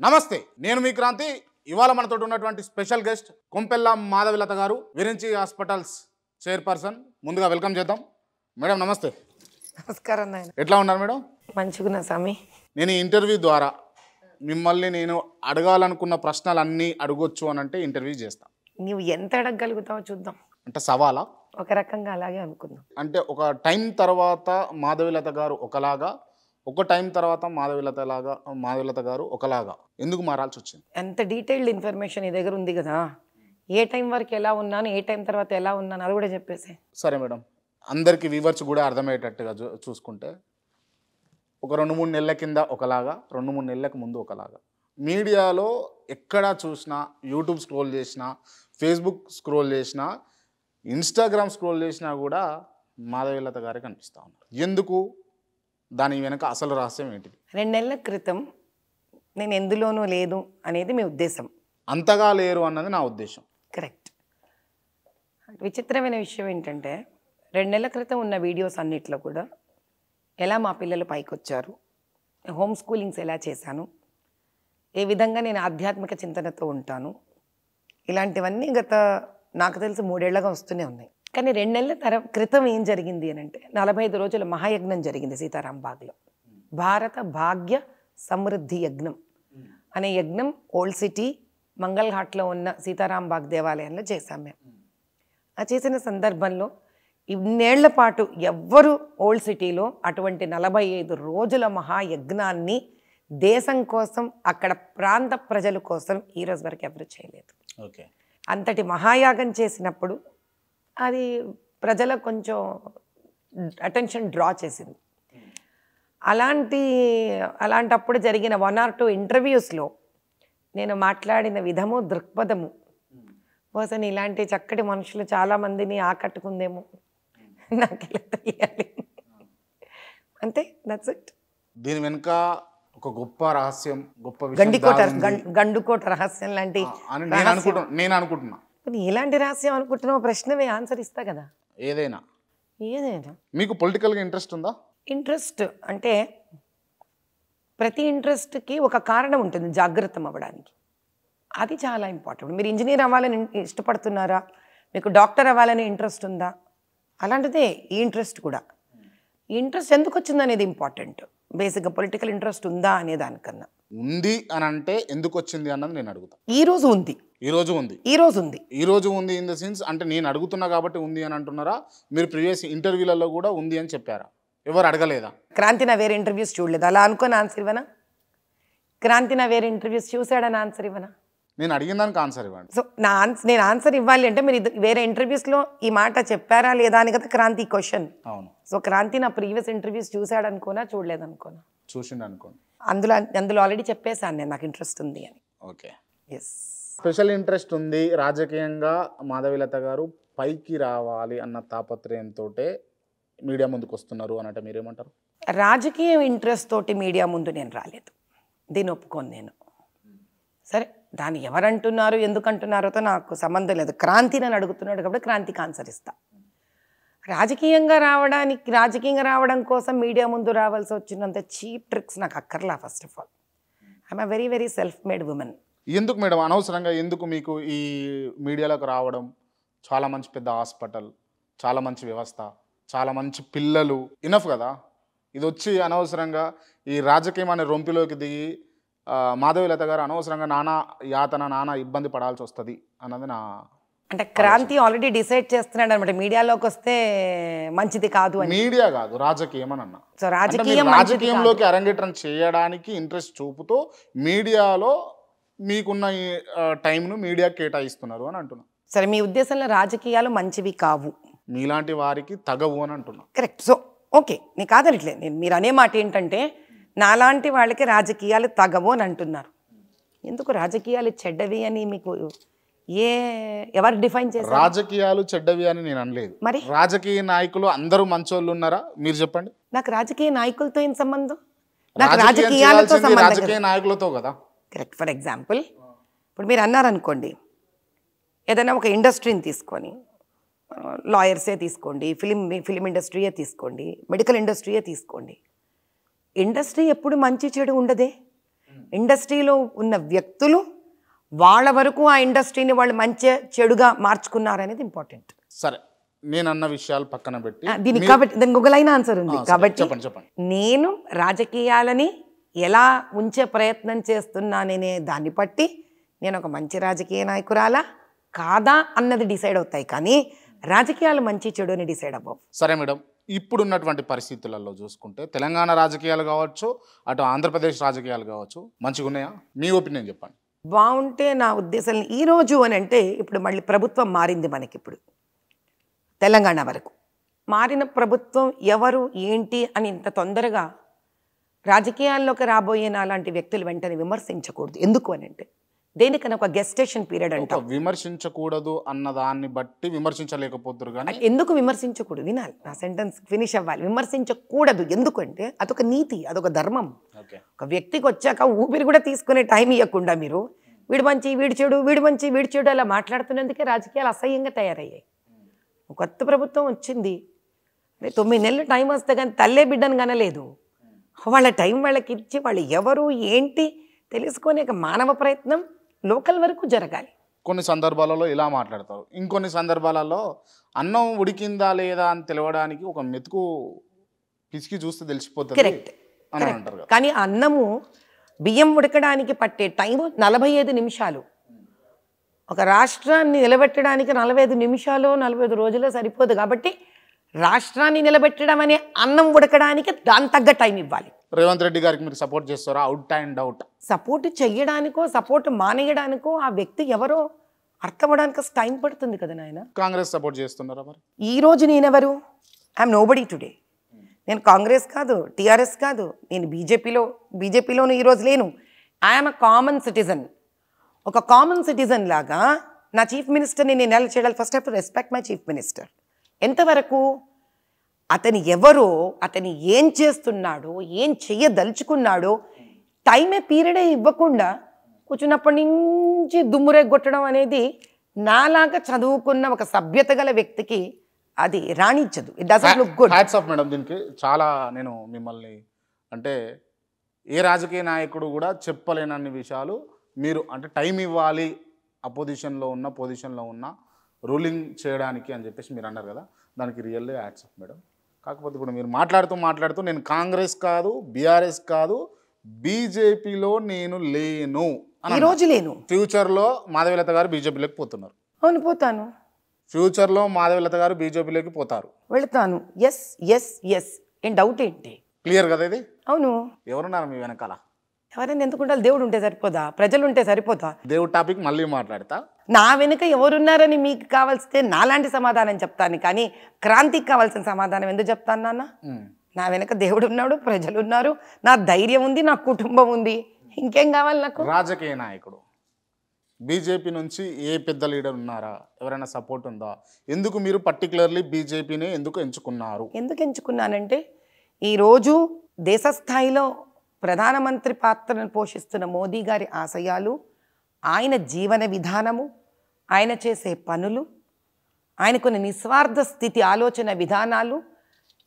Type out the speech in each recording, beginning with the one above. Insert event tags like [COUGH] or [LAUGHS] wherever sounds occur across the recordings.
నమస్తే నేను మీ క్రాంతి. ఇవాళ మనతో ఉన్నటువంటి special guest Kompella Madhavilatha garu Virinchi hospitals chairperson. ముందుగా వెల్కమ్ చేద్దాం. మేడం నమస్తే. నమస్కారం నాయన. ఎట్లా ఉన్నారు మేడం? మంచిగున్నా స్వామి. నేను ఈ ఇంటర్వ్యూ ద్వారా మిమ్మల్ని నేను అడగాలనుకున్న ప్రశ్నలన్నీ అడగొచ్చు అని అంటే ఇంటర్వ్యూ చేస్తా. నువ్వు ఎంత అడగగలుగుతావో చూద్దాం. అంటే సవాలా? ఒక రకంగా అలాగే అనుకుందాం. అంటే ఒక టైం తర్వాత మాధవిలత గారు ఒకలాగా ఒక టైం తర్వాత మాధవిలత లాగా మాధవిలత గారు ఒకలాగా ఎందుకు మారాల్సి వచ్చింది ఎంత డీటెయిల్డ్ ఇన్ఫర్మేషన్ నీ దగ్గర ఉంది కదా. ఏ టైం వరకు ఎలా ఉన్నాను ఏ టైం తర్వాత ఎలా ఉన్నాను అది కూడా చెప్పేసి. సరే మేడం. అందరికీ వివర్స్ కూడా అర్థమయ్యేటట్టుగా చూసుకుంటే ఒక రెండు మూడు నెలల కింద ఒకలాగా రెండు మూడు నెలలకు ముందు ఒకలాగా. మీడియాలో ఎక్కడ చూసినా యూట్యూబ్ స్క్రోల్ చేసినా ఫేస్బుక్ స్క్రోల్ చేసినా ఇన్స్టాగ్రామ్ స్క్రోల్ చేసినా కూడా మాధవీలత గారే కనిపిస్తూ ఉన్నారు. ఎందుకు? దాని వెనక అసలు రహస్యం ఏంటిది? రెండు నెలల క్రితం నేను ఎందులోనూ లేదు అనేది మీ ఉద్దేశం. అంతగా లేరు అన్నది నా ఉద్దేశం. కరెక్ట్. విచిత్రమైన విషయం ఏంటంటే రెండు నెలల క్రితం ఉన్న వీడియోస్ అన్నిట్లో కూడా ఎలా మా పిల్లలు పైకి వచ్చారు హోమ్ స్కూలింగ్స్ ఎలా చేశాను ఏ విధంగా నేను ఆధ్యాత్మిక చింతనతో ఉంటాను ఇలాంటివన్నీ గత నాకు తెలిసి మూడేళ్ళగా వస్తూనే ఉన్నాయి. కానీ రెండు నెలల తర క్రితం ఏం జరిగింది అని అంటే నలభై ఐదు రోజుల మహాయజ్ఞం జరిగింది సీతారాం బాగ్లో. భారత భాగ్య సమృద్ధి యజ్ఞం అనే యజ్ఞం ఓల్డ్ సిటీ మంగళ్ ఘాట్లో ఉన్న సీతారాం బాగ్ దేవాలయంలో చేశాం మేము. ఆ చేసిన సందర్భంలో ఇన్నేళ్ళ పాటు ఎవ్వరు ఓల్డ్ సిటీలో అటువంటి నలభై ఐదు రోజుల మహాయజ్ఞాన్ని దేశం కోసం అక్కడ ప్రాంత ప్రజల కోసం ఈ రోజు వరకు ఎవరు చేయలేదు. ఓకే. అంతటి మహాయాగం చేసినప్పుడు అది ప్రజలకు కొంచెం అటెన్షన్ డ్రా చేసింది. అలాంటి అలాంటప్పుడు జరిగిన వన్ ఆర్ టూ ఇంటర్వ్యూస్లో నేను మాట్లాడిన విధము దృక్పథము. బహుశా ఇలాంటి చక్కటి మనుషులు చాలామందిని ఆకట్టుకుందేమో. నాకు ఇలా తెలియాలి. అంతే దట్స్ ఇట్ దీని వెనుక ఒక గొప్ప రహస్యం గొప్ప గండికోట గండుకోట రహస్యం లాంటి నేను అనుకుంటున్నా. అనుకుంటున్నా ఎలాంటి రహస్యం అనుకుంటున్నావు ప్రశ్నవే ఆన్సర్ ఇస్తా కదా. ఏదైనా. ఏదైనా. మీకు పొలిటికల్గా ఇంట్రెస్ట్ ఉందా? ఇంట్రెస్ట్ అంటే ప్రతి ఇంట్రెస్ట్కి ఒక కారణం ఉంటుంది జాగ్రత్తం అవ్వడానికి. అది చాలా ఇంపార్టెంట్ మీరు ఇంజనీర్ అవ్వాలని ఇష్టపడుతున్నారా? మీకు డాక్టర్ అవ్వాలని ఇంట్రెస్ట్ ఉందా? అలాంటిదే ఈ ఇంట్రెస్ట్ కూడా. ఈ ఇంట్రెస్ట్ ఎందుకు వచ్చింది అనేది ఇంపార్టెంట్ బేసిక్గా పొలిటికల్ ఇంట్రెస్ట్ ఉందా అనే దానికన్నా. ఉంది అని అంటే ఎందుకు వచ్చింది అన్నది నేను అడుగుతా. ఈ రోజు ఉంది. ఈ రోజు ఉంది. ఈ రోజు ఉంది. ఈ రోజు ఉంది ఇన్ ద సెన్స్ అంటే నేను అడుగుతున్నా కాబట్టి ఉంది అని అంటున్నారా? మీరు ప్రీవియస్ ఇంటర్వ్యూలలో కూడా ఉంది అని చెప్పారా? ఎవరు అడగలేదా? క్రాంతి నా వేరే ఇంటర్వ్యూస్ చూడలేదు. అలా అనుకొని ఆన్సర్ ఇవ్వనా? క్రాంతి నా వేరే ఇంటర్వ్యూస్ చూసాడని ఆన్సర్ ఇవ్వనా? నేను అడిగిన దానికి ఆన్సర్ ఇవ్వండి. సో నా ఆన్సర్ నేను ఆన్సర్ ఇవ్వాలి అంటే మీరు వేరే ఇంటర్వ్యూస్లో ఈ మాట చెప్పారా లేదా అని కదా క్రాంతి క్వశ్చన్ అవును. సో క్రాంతి నా ప్రీవియస్ ఇంటర్వ్యూస్ చూశాడు అనుకోనా? చూడలేదు అనుకోనా? చూసిండు అనుకోండి అందులో అందులో ఆల్రెడీ చెప్పేశాను నేను నాకు ఇంట్రెస్ట్ ఉంది అని. ఓకే ఎస్ స్పెషల్ ఇంట్రెస్ట్ ఉంది. రాజకీయంగా మాధవిలత గారు పైకి రావాలి అన్న తాపత్రయంతో మీడియా ముందుకు వస్తున్నారు అనట మీరేమంటారు? రాజకీయ ఇంట్రెస్ట్ తోటి మీడియా ముందు నేను రాలేదు. దీన్ని ఒప్పుకోను నేను. సరే దాన్ని ఎవరంటున్నారు ఎందుకంటున్నారోతో నాకు సంబంధం లేదు. క్రాంతి నన్ను అడుగుతున్నాడు కాబట్టి క్రాంతికి ఆన్సర్ ఇస్తా. రాజకీయంగా రావడానికి రాజకీయంగా రావడం కోసం మీడియా ముందు రావాల్సి వచ్చినంత చీప్ ట్రిక్స్ నాకు అక్కర్లా first of all I'm a very very self made women ఎందుకు మేడం? అనవసరంగా ఎందుకు మీకు ఈ మీడియాలోకి రావడం? చాలా మంచి పెద్ద హాస్పిటల్ చాలా మంచి వ్యవస్థ చాలా మంచి పిల్లలు. ఇనఫ్ కదా? ఇది వచ్చి అనవసరంగా ఈ రాజకీయం అనే రొంపిలోకి దిగి మాధవిలత గారు అనవసరంగా నానా యాతన నానా ఇబ్బంది పడాల్సి వస్తుంది అన్నది నా అంటే క్రాంతి ఆల్రెడీ డిసైడ్ చేస్తున్నాడు అనమాట. మీడియాలోకి వస్తే మంచిది కాదు మీడియా కాదు రాజకీయం అని అన్న. సో రాజకీయం. రాజకీయంలోకి అరంగేట్రం చేయడానికి ఇంట్రెస్ట్ చూపుతూ మీడియాలో మీకున్న టైంను మీడియా కేటాయిస్తున్నారు అని అంటున్నా. సరే మీ ఉద్దేశంలో రాజకీయాలు మంచివి కావు. మీలాంటి వారికి తగవు అని అంటున్నా. కరెక్ట్. సో ఓకే నేను కాదనట్లేదు నేను మీరు అనే మాట ఏంటంటే నాలాంటి వాళ్ళకి రాజకీయాలు తగవు అని అంటున్నారు. ఎందుకు రాజకీయాలు చెడ్డవి అని మీకు ఏ ఎవరు డిఫైన్ చేశారు? రాజకీయాలు చెడ్డవి అని నేను అనలేదు. మరి? రాజకీయ నాయకులు అందరూ మంచోళ్ళు ఉన్నారా? మీరు చెప్పండి. నాకు రాజకీయ నాయకులతో ఏం సంబంధం? నాకు రాజకీయం రాజకీయాలతో రాజకీయ నాయకులతో కదా. కరెక్ట్ ఫర్ ఎగ్జాంపుల్ ఇప్పుడు మీరు అన్నారనుకోండి ఏదైనా ఒక ఇండస్ట్రీని తీసుకొని లాయర్సే తీసుకోండి ఫిలిం ఫిలిం ఇండస్ట్రీయే తీసుకోండి మెడికల్ ఇండస్ట్రీయే తీసుకోండి. ఇండస్ట్రీ ఎప్పుడు మంచి చెడు ఉండదే. ఇండస్ట్రీలో ఉన్న వ్యక్తులు వాళ్ళ వరకు ఆ ఇండస్ట్రీని వాళ్ళు మంచి చెడుగా మార్చుకున్నారనేది ఇంపార్టెంట్ సరే నేను అన్న విషయాలు పక్కన పెట్టి దీనికి కాబట్టి దానికి ఒక లైన్ ఆన్సర్ ఉంది కాబట్టి నేను రాజకీయాలని ఎలా ఉంచే ప్రయత్నం చేస్తున్నాననే దాన్ని బట్టి నేను ఒక మంచి రాజకీయ నాయకురాలా కాదా అన్నది డిసైడ్ అవుతాయి కానీ రాజకీయాలు మంచి చెడు అని డిసైడ్ అవ్వవు. సరే మేడం ఇప్పుడున్నటువంటి పరిస్థితులలో చూసుకుంటే తెలంగాణ రాజకీయాలు కావచ్చు అటు ఆంధ్రప్రదేశ్ రాజకీయాలు కావచ్చు మంచిగా ఉన్నాయా? మీ ఒపీనియన్ చెప్పండి. బాగుంటే నా ఉద్దేశం ఈ రోజు అని అంటే ఇప్పుడు మళ్ళీ ప్రభుత్వం మారింది మనకి ఇప్పుడు తెలంగాణ వరకు. మారిన ప్రభుత్వం ఎవరు ఏంటి అని ఇంత తొందరగా రాజకీయాల్లోకి రాబోయే నాలాంటి వ్యక్తులు వెంటనే విమర్శించకూడదు. ఎందుకు అని అంటే దేనికన్నా ఒక గెస్టేషన్ పీరియడ్ అంటాం. విమర్శించకూడదు అన్న దాన్ని బట్టి విమర్శించలేకపోతున్నారు కానీ ఎందుకు విమర్శించకూడదు? వినాలి. నా సెంటెన్స్ ఫినిష్ అవ్వాలి. విమర్శించకూడదు. ఎందుకంటే అదొక నీతి అదొక ధర్మం. ఓకే. ఒక వ్యక్తికి వచ్చాక ఊపిరి కూడా తీసుకునే టైం ఇవ్వకుండా మీరు వీడు మంచి వీడి చెడు వీడు మంచి వీడి చెడు అలా మాట్లాడుతున్నందుకే రాజకీయాలు అసహ్యంగా తయారయ్యాయి. కొత్త ప్రభుత్వం వచ్చింది. తొమ్మిది నెలలు టైం వస్తే కానీ తల్లే బిడ్డను కనలేదు. వాళ్ళ టైం వాళ్ళకి ఇచ్చి వాళ్ళు ఎవరు ఏంటి తెలుసుకునే ఒక మానవ ప్రయత్నం లోకల్ వరకు జరగాలి. కొన్ని సందర్భాలలో ఇలా మాట్లాడతారు. ఇంకొన్ని సందర్భాలలో అన్నం ఉడికిందా లేదా అని తెలవడానికి ఒక మెతుకు పిసికి చూస్తే తెలిసిపోతుంది కరెక్ట్ కానీ అన్నము బియ్యం ఉడకడానికి పట్టే టైం నలభై ఐదు నిమిషాలు. ఒక రాష్ట్రాన్ని నిలబెట్టడానికి నలభై ఐదు నిమిషాలు నలభై ఐదు రోజులు సరిపోదు కాబట్టి రాష్ట్రాన్ని నిలబెట్టడం అనే అన్నం ఉడకడానికి దాని తగ్గ టైం ఇవ్వాలి. రేవంత్ రెడ్డి గారికి మీరు సపోర్ట్ చేస్తారా? అవుట్ అండ్ అవుట్ సపోర్ట్ చెయ్యడానికో సపోర్ట్ మానేయడానికో ఆ వ్యక్తి ఎవరో అర్థమవడానికి టైం పడుతుంది కదా నాయన? కాంగ్రెస్ సపోర్ట్ చేస్తున్నారా మరి? ఈ రోజు నేనెవరు? ఐఎమ్ నోబడీ టుడే నేను కాంగ్రెస్ కాదు టీఆర్ఎస్ కాదు నేను బీజేపీలో బీజేపీలోను ఈరోజు లేను. ఐఎమ్ అ కామన్ సిటిజన్ ఒక కామన్ సిటిజన్ లాగా నా చీఫ్ మినిస్టర్ని నేను ఎలా చేయాలి? First have to respect my chief minister ఎంతవరకు? అతని ఎవరో అతని ఏం చేస్తున్నాడో ఏం చెయ్యదలుచుకున్నాడో టైమే పీరియడే ఇవ్వకుండా కూర్చున్నప్పటి నుంచి దుమ్మురెగ్గొట్టడం అనేది నాలాగా చదువుకున్న ఒక సభ్యత గల వ్యక్తికి అది రాణించదు. It doesn't look good hats off madam దీనికి చాలా నేను మిమ్మల్ని అంటే ఏ రాజకీయ నాయకుడు కూడా చెప్పలేనన్ని విషయాలు మీరు అంటే టైం ఇవ్వాలి అపోజిషన్లో ఉన్న పొజిషన్లో ఉన్న రూలింగ్ చేయడానికి అని చెప్పేసి మీరు అన్నారు కదా దానికి రియల్లీ ఆఫ్ మేడం. కాకపోతే ఇప్పుడు మీరు మాట్లాడుతూ మాట్లాడుతూ నేను కాంగ్రెస్ కాదు బీఆర్ఎస్ కాదు బీజేపీలో నేను లేను అని ఈ రోజు లేను. ఫ్యూచర్లో మాధవీలత గారు బీజేపీలోకి పోతున్నారు. అవును పోతాను. ఫ్యూచర్లో మాధవీలత గారు బీజేపీలోకి పోతారు. వెళతాను. ఎస్ ఎస్ ఎస్ ఏం డౌట్ ఏంటి? క్లియర్ కదా ఇది? అవును. ఎవరున్నారు మీ వెనకాల? ఎవరైనా ఎందుకు ఉండాలి? దేవుడు ఉంటే సరిపోదా? ప్రజలు ఉంటే సరిపోదా? దేవుడు టాపిక్ మళ్ళీ మాట్లాడతా. నా వెనుక ఎవరున్నారని మీకు కావాల్సితే నాలాంటి సమాధానం చెప్తాను. కానీ క్రాంతికి కావాల్సిన సమాధానం ఎందుకు చెప్తాను నాన్న. నా వెనక దేవుడు ఉన్నాడు ప్రజలు ఉన్నారు నా ధైర్యం ఉంది నా కుటుంబం ఉంది. ఇంకేం కావాలి నాకు? రాజకీయ నాయకుడు. బీజేపీ నుంచి ఏ పెద్ద లీడర్ ఉన్నారా? ఎవరైనా సపోర్ట్ ఉందా? ఎందుకు మీరు పర్టికులర్లీ బీజేపీని ఎందుకు ఎంచుకున్నారు? ఎందుకు ఎంచుకున్నానంటే ఈరోజు దేశ స్థాయిలో ప్రధానమంత్రి పాత్రను పోషిస్తున్న మోదీ గారి ఆశయాలు ఆయన జీవన విధానము ఆయన చేసే పనులు ఆయనకున్న నిస్వార్థ స్థితి ఆలోచన విధానాలు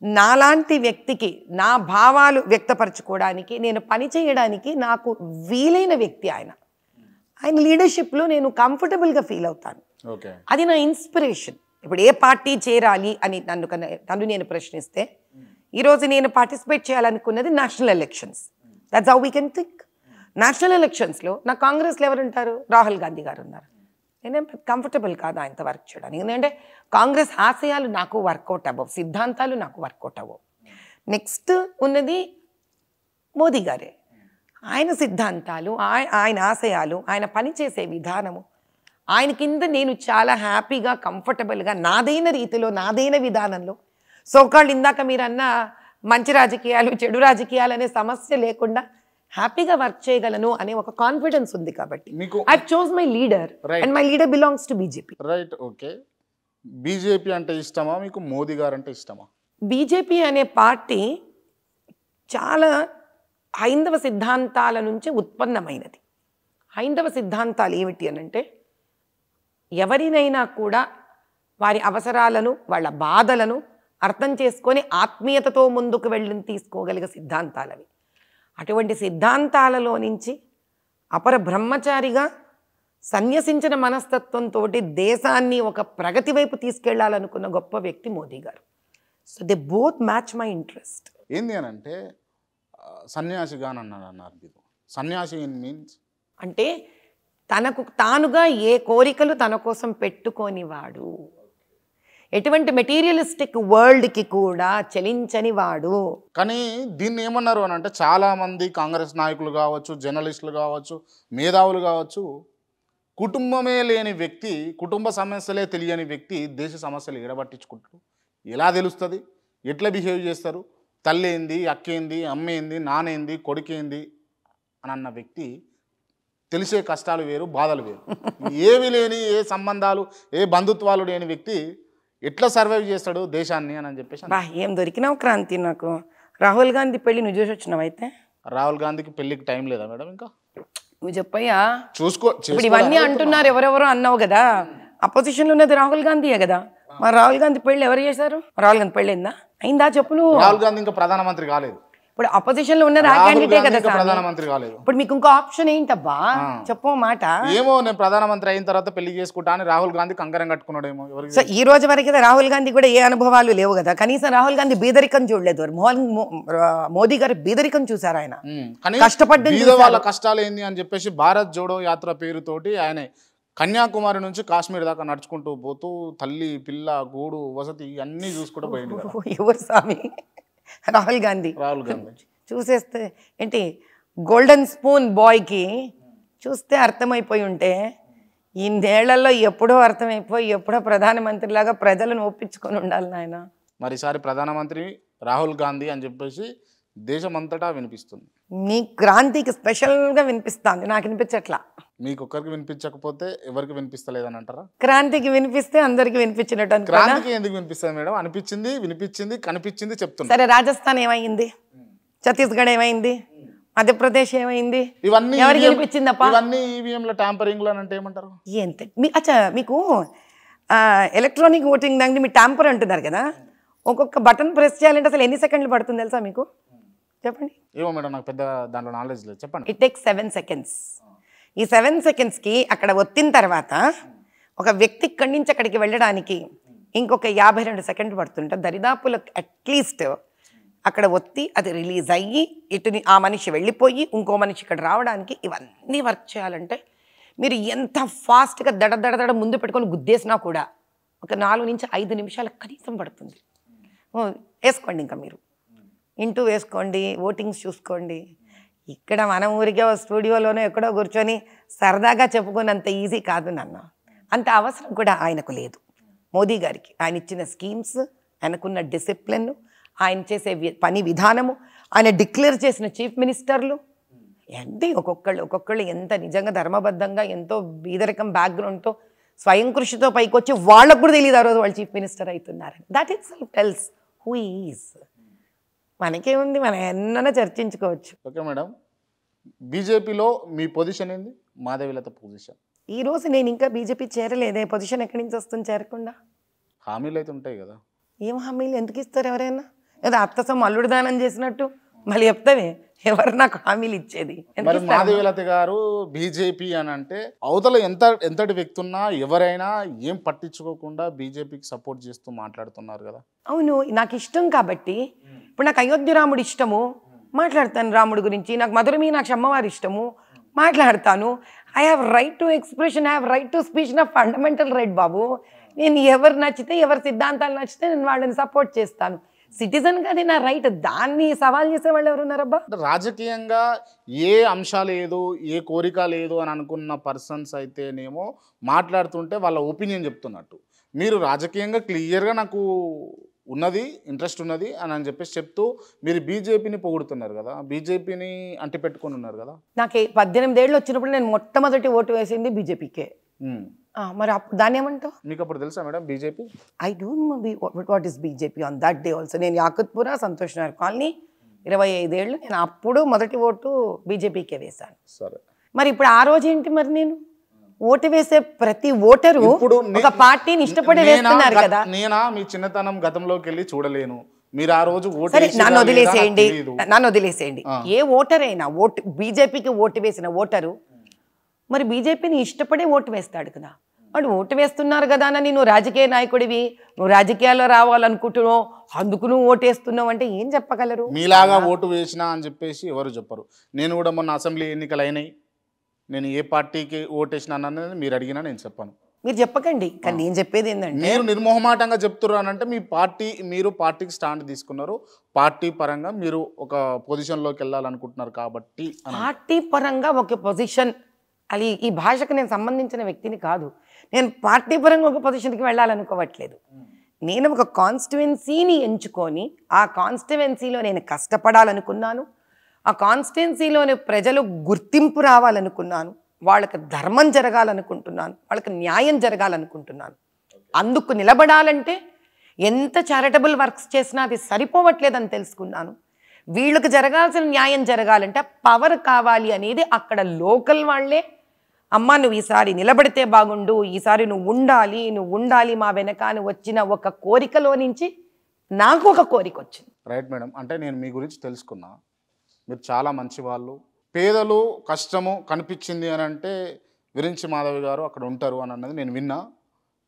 నాలాంటి వ్యక్తికి నా భావాలు వ్యక్తపరచుకోవడానికి నేను పని చేయడానికి నాకు వీలైన వ్యక్తి ఆయన. ఆయన లీడర్షిప్లో నేను కంఫర్టబుల్గా ఫీల్ అవుతాను. ఓకే. అది నా ఇన్స్పిరేషన్. ఇప్పుడు ఏ పార్టీ చేరాలి అని నన్ను నన్ను నేను ప్రశ్నిస్తే ఈరోజు నేను participate చేయాలనుకున్నది national elections. That's how we can think national ఎలక్షన్స్లో నా కాంగ్రెస్లో ఎవరు ఉంటారు రాహుల్ గాంధీ గారు ఉన్నారు నేనేం కంఫర్టబుల్ కాదు ఆయనతో వర్క్ చేయడానికి ఎందుకంటే కాంగ్రెస్ ఆశయాలు నాకు వర్కౌట్ అవ్వవు. సిద్ధాంతాలు నాకు వర్కౌట్ అవ్వవు. నెక్స్ట్ ఉన్నది మోదీ గారే. ఆయన సిద్ధాంతాలు ఆయన ఆశయాలు ఆయన పనిచేసే విధానము ఆయన కింద నేను చాలా హ్యాపీగా కంఫర్టబుల్గా నాదైన రీతిలో నాదైన విధానంలో సోకాళ్ళు ఇందాక మీరు అన్న మంచి రాజకీయాలు చెడు రాజకీయాలు అనే సమస్య లేకుండా హ్యాపీగా వర్క్ చేయగలను అనే ఒక కాన్ఫిడెన్స్ ఉంది కాబట్టి. I chose my leader. And my leader belongs to BJP right okay BJP అంటే ఇష్టమా? మీకు మోదీ గారు అంటే ఇష్టమా బీజేపీ అనే పార్టీ చాలా హైందవ సిద్ధాంతాల నుంచి ఉత్పన్నమైనది. హైందవ సిద్ధాంతాలు ఏమిటి అని అంటే ఎవరినైనా కూడా వారి అవసరాలను వాళ్ళ బాధలను అర్థం చేసుకొని ఆత్మీయతతో ముందుకు వెళ్ళి తీసుకోగలిగే సిద్ధాంతాలు అవి అటువంటి సిద్ధాంతాలలో నుంచి అపర బ్రహ్మచారిగా సన్యసించిన మనస్తత్వంతో దేశాన్ని ఒక ప్రగతి వైపు తీసుకెళ్ళాలనుకున్న గొప్ప వ్యక్తి Modi garu. So they both match my interest ఏంది అని అంటే సన్యాసిగా అని అన్నారు అన్నారు మీరు. సన్యాసి ఇన్ మీన్స్ అంటే తనకు తానుగా ఏ కోరికలు తన కోసం పెట్టుకోనివాడు ఎటువంటి మెటీరియలిస్టిక్ వరల్డ్కి కూడా చలించని వాడు. కానీ దీన్ని ఏమన్నారు అని అంటే చాలామంది కాంగ్రెస్ నాయకులు కావచ్చు జర్నలిస్టులు కావచ్చు మేధావులు కావచ్చు కుటుంబమే లేని వ్యక్తి కుటుంబ సమస్యలే తెలియని వ్యక్తి దేశ సమస్యలు ఎడబట్టించుకుంటారు ఎలా తెలుస్తుంది? ఎట్లా బిహేవ్ చేస్తారు? తల్లి ఏంది అక్కేంది అమ్మేంది నానేంది కొడుకేంది అని అన్న వ్యక్తి తెలిసే కష్టాలు వేరు బాధలు వేరు. [LAUGHS] ఏవి లేని ఏ సంబంధాలు ఏ బంధుత్వాలు లేని వ్యక్తి ఎట్లా సర్వైవ్ చేస్తాడు దేశాన్ని అని చెప్పేసి. బా ఏం దొరికినావు క్రాంతి నాకు. రాహుల్ గాంధీ పెళ్ళి నువ్వు చూసి వచ్చినావు అయితే? రాహుల్ గాంధీకి పెళ్ళికి టైం లేదా మేడం ఇంకా? నువ్వు చెప్పయ్యా. చూసుకో ఇప్పుడు ఇవన్నీ అంటున్నారు ఎవరెవరో అన్నావు కదా. అపోజిషన్లో ఉన్నది రాహుల్ గాంధీయే కదా. మరి రాహుల్ గాంధీ పెళ్ళి ఎవరు చేశారు? రాహుల్ గాంధీ పెళ్ళి అయిందా అయిందా చెప్పు నువ్వు. రాహుల్ గాంధీ ఇంకా ప్రధానమంత్రి కాలేదు. ఇప్పుడు అపోజిషన్లో ఉన్నది ఆ క్యాండిడేటే కదా. ప్రధానమంత్రి కాలేదు. ఇప్పుడు మీకు ఇంకో ఆప్షన్ ఏంటబ్బా? చెప్పు మాట. ఏమో నేను ప్రధానమంత్రి అయిన తర్వాత పెళ్ళి చేసుకుంటా అని రాహుల్ గాంధీ కంకరం కట్టుకున్నాడేమో సో ఈ రోజు వరకు రాహుల్ గాంధీ కూడా ఏ అనుభవాలు లేవు కదా. కనీసం రాహుల్ గాంధీ బీదరికం చూడలేదు. మోహన్ మోదీ గారు బీదరికం చూసారు ఆయన. కష్టపడ్డం వాళ్ళ కష్టాలు ఏంది అని చెప్పేసి భారత్ జోడో యాత్ర పేరుతోటి ఆయన కన్యాకుమారి నుంచి కాశ్మీర్ దాకా నడుచుకుంటూ పోతూ తల్లి పిల్ల గూడు వసతి అన్నీ చూసుకుంటూ పోయింది ఎవరు స్వామి రాహుల్ గాంధీ. రాహుల్ గాంధీ. చూసేస్తే ఏంటి గోల్డెన్ స్పూన్ బాయ్కి చూస్తే అర్థమైపోయి ఉంటే ఈ నేళ్ళలో ఎప్పుడో అర్థమైపోయి ఎప్పుడో ప్రధానమంత్రిలాగా ప్రజలను ఒప్పించుకొని ఉండాలి నాయన. మరి ఈసారి ప్రధానమంత్రి రాహుల్ గాంధీ అని చెప్పేసి దేశమంతటా వినిపిస్తుంది. మీ క్రాంతికి స్పెషల్గా వినిపిస్తాంది. నాకు వినిపించట్లా. మీకు ఒక్కరికి వినిపించకపోతే ఎవరికి వినిపిస్తలేదని అంటారా క్రాంతికి వినిపిస్తే అందరికి వినిపించినట్టు క్రాంతికి ఎందుకు వినిపిస్తుంది మేడం? అనిపించింది వినిపించింది కనిపించింది చెప్తున్నా. సరే రాజస్థాన్ ఏమైంది? ఛత్తీస్గఢ్ ఏమైంది? మధ్యప్రదేశ్ ఏమైంది? ఇవన్నీ ఎవరికి EVM వినిపించిందప్పా? ఇవన్నీ ఈవీఎంల ట్యాంపరింగ్లు అని అంటే ఏమంటారు? ఎంత మీ అచ్చా మీకు ఎలక్ట్రానిక్ ఓటింగ్ దానికి మీ ట్యాంపర్ అంటున్నారు కదా? ఒక్కొక్క బటన్ ప్రెస్ చేయాలంటే అసలు ఎన్ని సెకండ్లు పడుతుంది తెలుసా మీకు? చెప్పండి. ఏమో మేడం నాకు పెద్ద దాంట్లో నాలెడ్జ్ లేదు. చెప్పండి. ఇట్ టేక్ సెవెన్ సెకండ్స్ ఈ సెవెన్ సెకండ్స్కి అక్కడ ఒత్తిన తర్వాత ఒక వ్యక్తి ఇక్కడి నుంచి అక్కడికి వెళ్ళడానికి ఇంకొక యాభై రెండు సెకండ్లు పడుతుంటే దరిదాపులో అట్లీస్ట్ అక్కడ ఒత్తి అది రిలీజ్ అయ్యి ఇటుని ఆ మనిషి వెళ్ళిపోయి ఇంకో మనిషి ఇక్కడ రావడానికి ఇవన్నీ వర్క్ చేయాలంటే మీరు ఎంత ఫాస్ట్గా దడ దడ దడ ముందు పెట్టుకొని గుద్దేసినా కూడా ఒక నాలుగు నుంచి ఐదు నిమిషాలు కనీసం పడుతుంది. వేసుకోండి ఇంకా మీరు. ఇంటూ వేసుకోండి ఓటింగ్స్ చూసుకోండి. ఇక్కడ మన ఊరికే స్టూడియోలోనో ఎక్కడో కూర్చొని సరదాగా చెప్పుకున్నంత ఈజీ కాదు నాన్న. అంత అవసరం కూడా ఆయనకు లేదు. మోదీ గారికి ఆయన ఇచ్చిన స్కీమ్స్ ఆయనకున్న డిసిప్లిన్ ఆయన చేసే వి- పని విధానము ఆయన డిక్లేర్ చేసిన చీఫ్ మినిస్టర్లు అంటే ఒక్కొక్కళ్ళు ఒక్కొక్కళ్ళు ఎంత నిజంగా ధర్మబద్ధంగా ఎంతో బీదరికం బ్యాక్గ్రౌండ్తో స్వయం కృషితో పైకి వచ్చి వాళ్ళకు కూడా తెలియదు ఆ రోజు వాళ్ళు చీఫ్ మినిస్టర్ అవుతున్నారని. That itself tells who is మనకేముంది? మనం ఎన్నైనా చర్చించుకోవచ్చు. Okay madam. బీజేపీలో మీ పొజిషన్ ఏంది? మాధవిలత పొజిషన్. ఈ రోజు నేను ఇంకా బీజేపీ చేరలేదే. పొజిషన్ ఎక్కడి నుంచి వస్తుంది చేరకుండా? హామీలు అయితే ఉంటాయి కదా. ఏం హామీలు? ఎందుకు ఇస్తారు ఎవరైనా? ఏదో అత్తసం అల్లుడు దానం చేసినట్టు. మళ్ళీ చెప్తావే ఎవరు నాకు హామీలు ఇచ్చేది? మరి? మాధవిలత గారు బీజేపీ అని అంటే అవతల ఎంత ఎంతటి వ్యక్తి ఉన్నా ఎవరైనా ఏం పట్టించుకోకుండా బీజేపీకి సపోర్ట్ చేస్తూ మాట్లాడుతున్నారు కదా. అవును నాకు ఇష్టం కాబట్టి. ఇప్పుడు నాకు అయోధ్య రాముడు ఇష్టము మాట్లాడతాను రాముడి గురించి. నాకు మధుర మీనాక్షి అమ్మవారి ఇష్టము మాట్లాడతాను. I have right to expression I have right to speech నా ఫండమెంటల్ రైట్ బాబు. నేను ఎవరు నచ్చితే ఎవరి సిద్ధాంతాలు నచ్చితే నేను వాళ్ళని సపోర్ట్ చేస్తాను. సిటిజన్గా అది నా రైట్. దాన్ని సవాల్ చేసే వాళ్ళు ఎవరు ఉన్నారబ్బా అంటే రాజకీయంగా ఏ అంశాలు లేదు ఏ కోరిక లేదు అని అనుకున్న పర్సన్స్ అయితేనేమో మాట్లాడుతుంటే వాళ్ళ ఒపీనియన్ చెప్తున్నట్టు. మీరు రాజకీయంగా క్లియర్గా నాకు ఉన్నది ఇంట్రెస్ట్ ఉన్నది అని అని చెప్పేసి చెప్తూ మీరు బీజేపీని పొగుడుతున్నారు కదా బీజేపీని అంటి పెట్టుకొని ఉన్నారు కదా? నాకు పద్దెనిమిది ఏళ్ళు వచ్చినప్పుడు నేను మొట్టమొదటి ఓటు వేసింది బీజేపీకే. మరి అప్పుడు దాన్ని ఏమంటావు మీకు అప్పుడు తెలుసా madam BJP? I don't know be what is BJP on that day also. నేను యాకుత్పుర సంతోష్ నగర్ కాలనీ ఇరవై ఐదేళ్ళు నేను అప్పుడు మొదటి ఓటు బీజేపీకే వేశాను. సరే. మరి ఇప్పుడు ఆ రోజు ఏంటి మరి నేను? ఓటు వేసే ప్రతి ఓటరు ఒక పార్టీని ఇష్టపడి నేనా వేస్తున్నారు కదా. నేనా మీ చిన్నతనం గతంలోకి వెళ్ళి చూడలేను. మీరు ఆ రోజు సరే నన్ను వదిలేసేయండి. నాకు. నన్ను వదిలేసేయండి. ఏ ఓటర్ అయినా ఓటు బీజేపీకి ఓటు వేసిన ఓటరు మరి బీజేపీని ఇష్టపడే ఓటు వేస్తాడు కదా. వాడు ఓటు వేస్తున్నారు కదా అని నువ్వు రాజకీయ నాయకుడివి నువ్వు రాజకీయాల్లో రావాలనుకుంటున్నావు అందుకు నువ్వు ఓటేస్తున్నావు అంటే ఏం చెప్పగలరు? మీలాగా ఓటు వేసినా అని చెప్పేసి ఎవరు చెప్పరు. నేను కూడా మొన్న అసెంబ్లీ ఎన్నికలు అయినాయి. నేను ఏ పార్టీకి ఓటేసినానన్నది మీరు అడిగినా నేను చెప్పాను. మీరు చెప్పకండి. కానీ నేను చెప్పేది ఏంటంటే మీరు నిర్మోహమాటంగా చెప్తున్నారంటే మీ పార్టీ మీరు పార్టీకి స్టాండ్ తీసుకున్నారు. పార్టీ పరంగా మీరు ఒక పొజిషన్లోకి వెళ్ళాలనుకుంటున్నారు కాబట్టి పార్టీ పరంగా ఒక పొజిషన్ అది ఈ భాషకు నేను సంబంధించిన వ్యక్తిని కాదు. నేను పార్టీ పరంగా ఒక పొజిషన్కి వెళ్ళాలనుకోవట్లేదు. నేను ఒక కాన్స్టిట్యువెన్సీని ఎంచుకొని ఆ కాన్స్టిట్యువెన్సీలో నేను కష్టపడాలనుకున్నాను. ఆ కాన్స్టిట్యువెన్సీలోని ప్రజలు గుర్తింపు రావాలనుకున్నాను. వాళ్ళకి ధర్మం జరగాలనుకుంటున్నాను. వాళ్ళకి న్యాయం జరగాలనుకుంటున్నాను. అందుకు నిలబడాలంటే ఎంత చారిటబుల్ వర్క్స్ చేసినా అది సరిపోవట్లేదని తెలుసుకున్నాను. వీళ్ళకి జరగాల్సిన న్యాయం జరగాలంటే పవర్ కావాలి అనేది అక్కడ లోకల్ వాళ్ళే అమ్మ నువ్వు ఈసారి నిలబడితే బాగుండు ఈసారి నువ్వు ఉండాలి నువ్వు ఉండాలి మా వెనక అని వచ్చిన ఒక కోరికలో నుంచి నాకు ఒక కోరిక వచ్చింది రైట్ మేడం. అంటే నేను మీ గురించి తెలుసుకున్నా. మీరు చాలా మంచి వాళ్ళు పేదలు కష్టము కనిపించింది అని అంటే విరించి మాధవి గారు అక్కడ ఉంటారు అని అన్నది నేను విన్నా.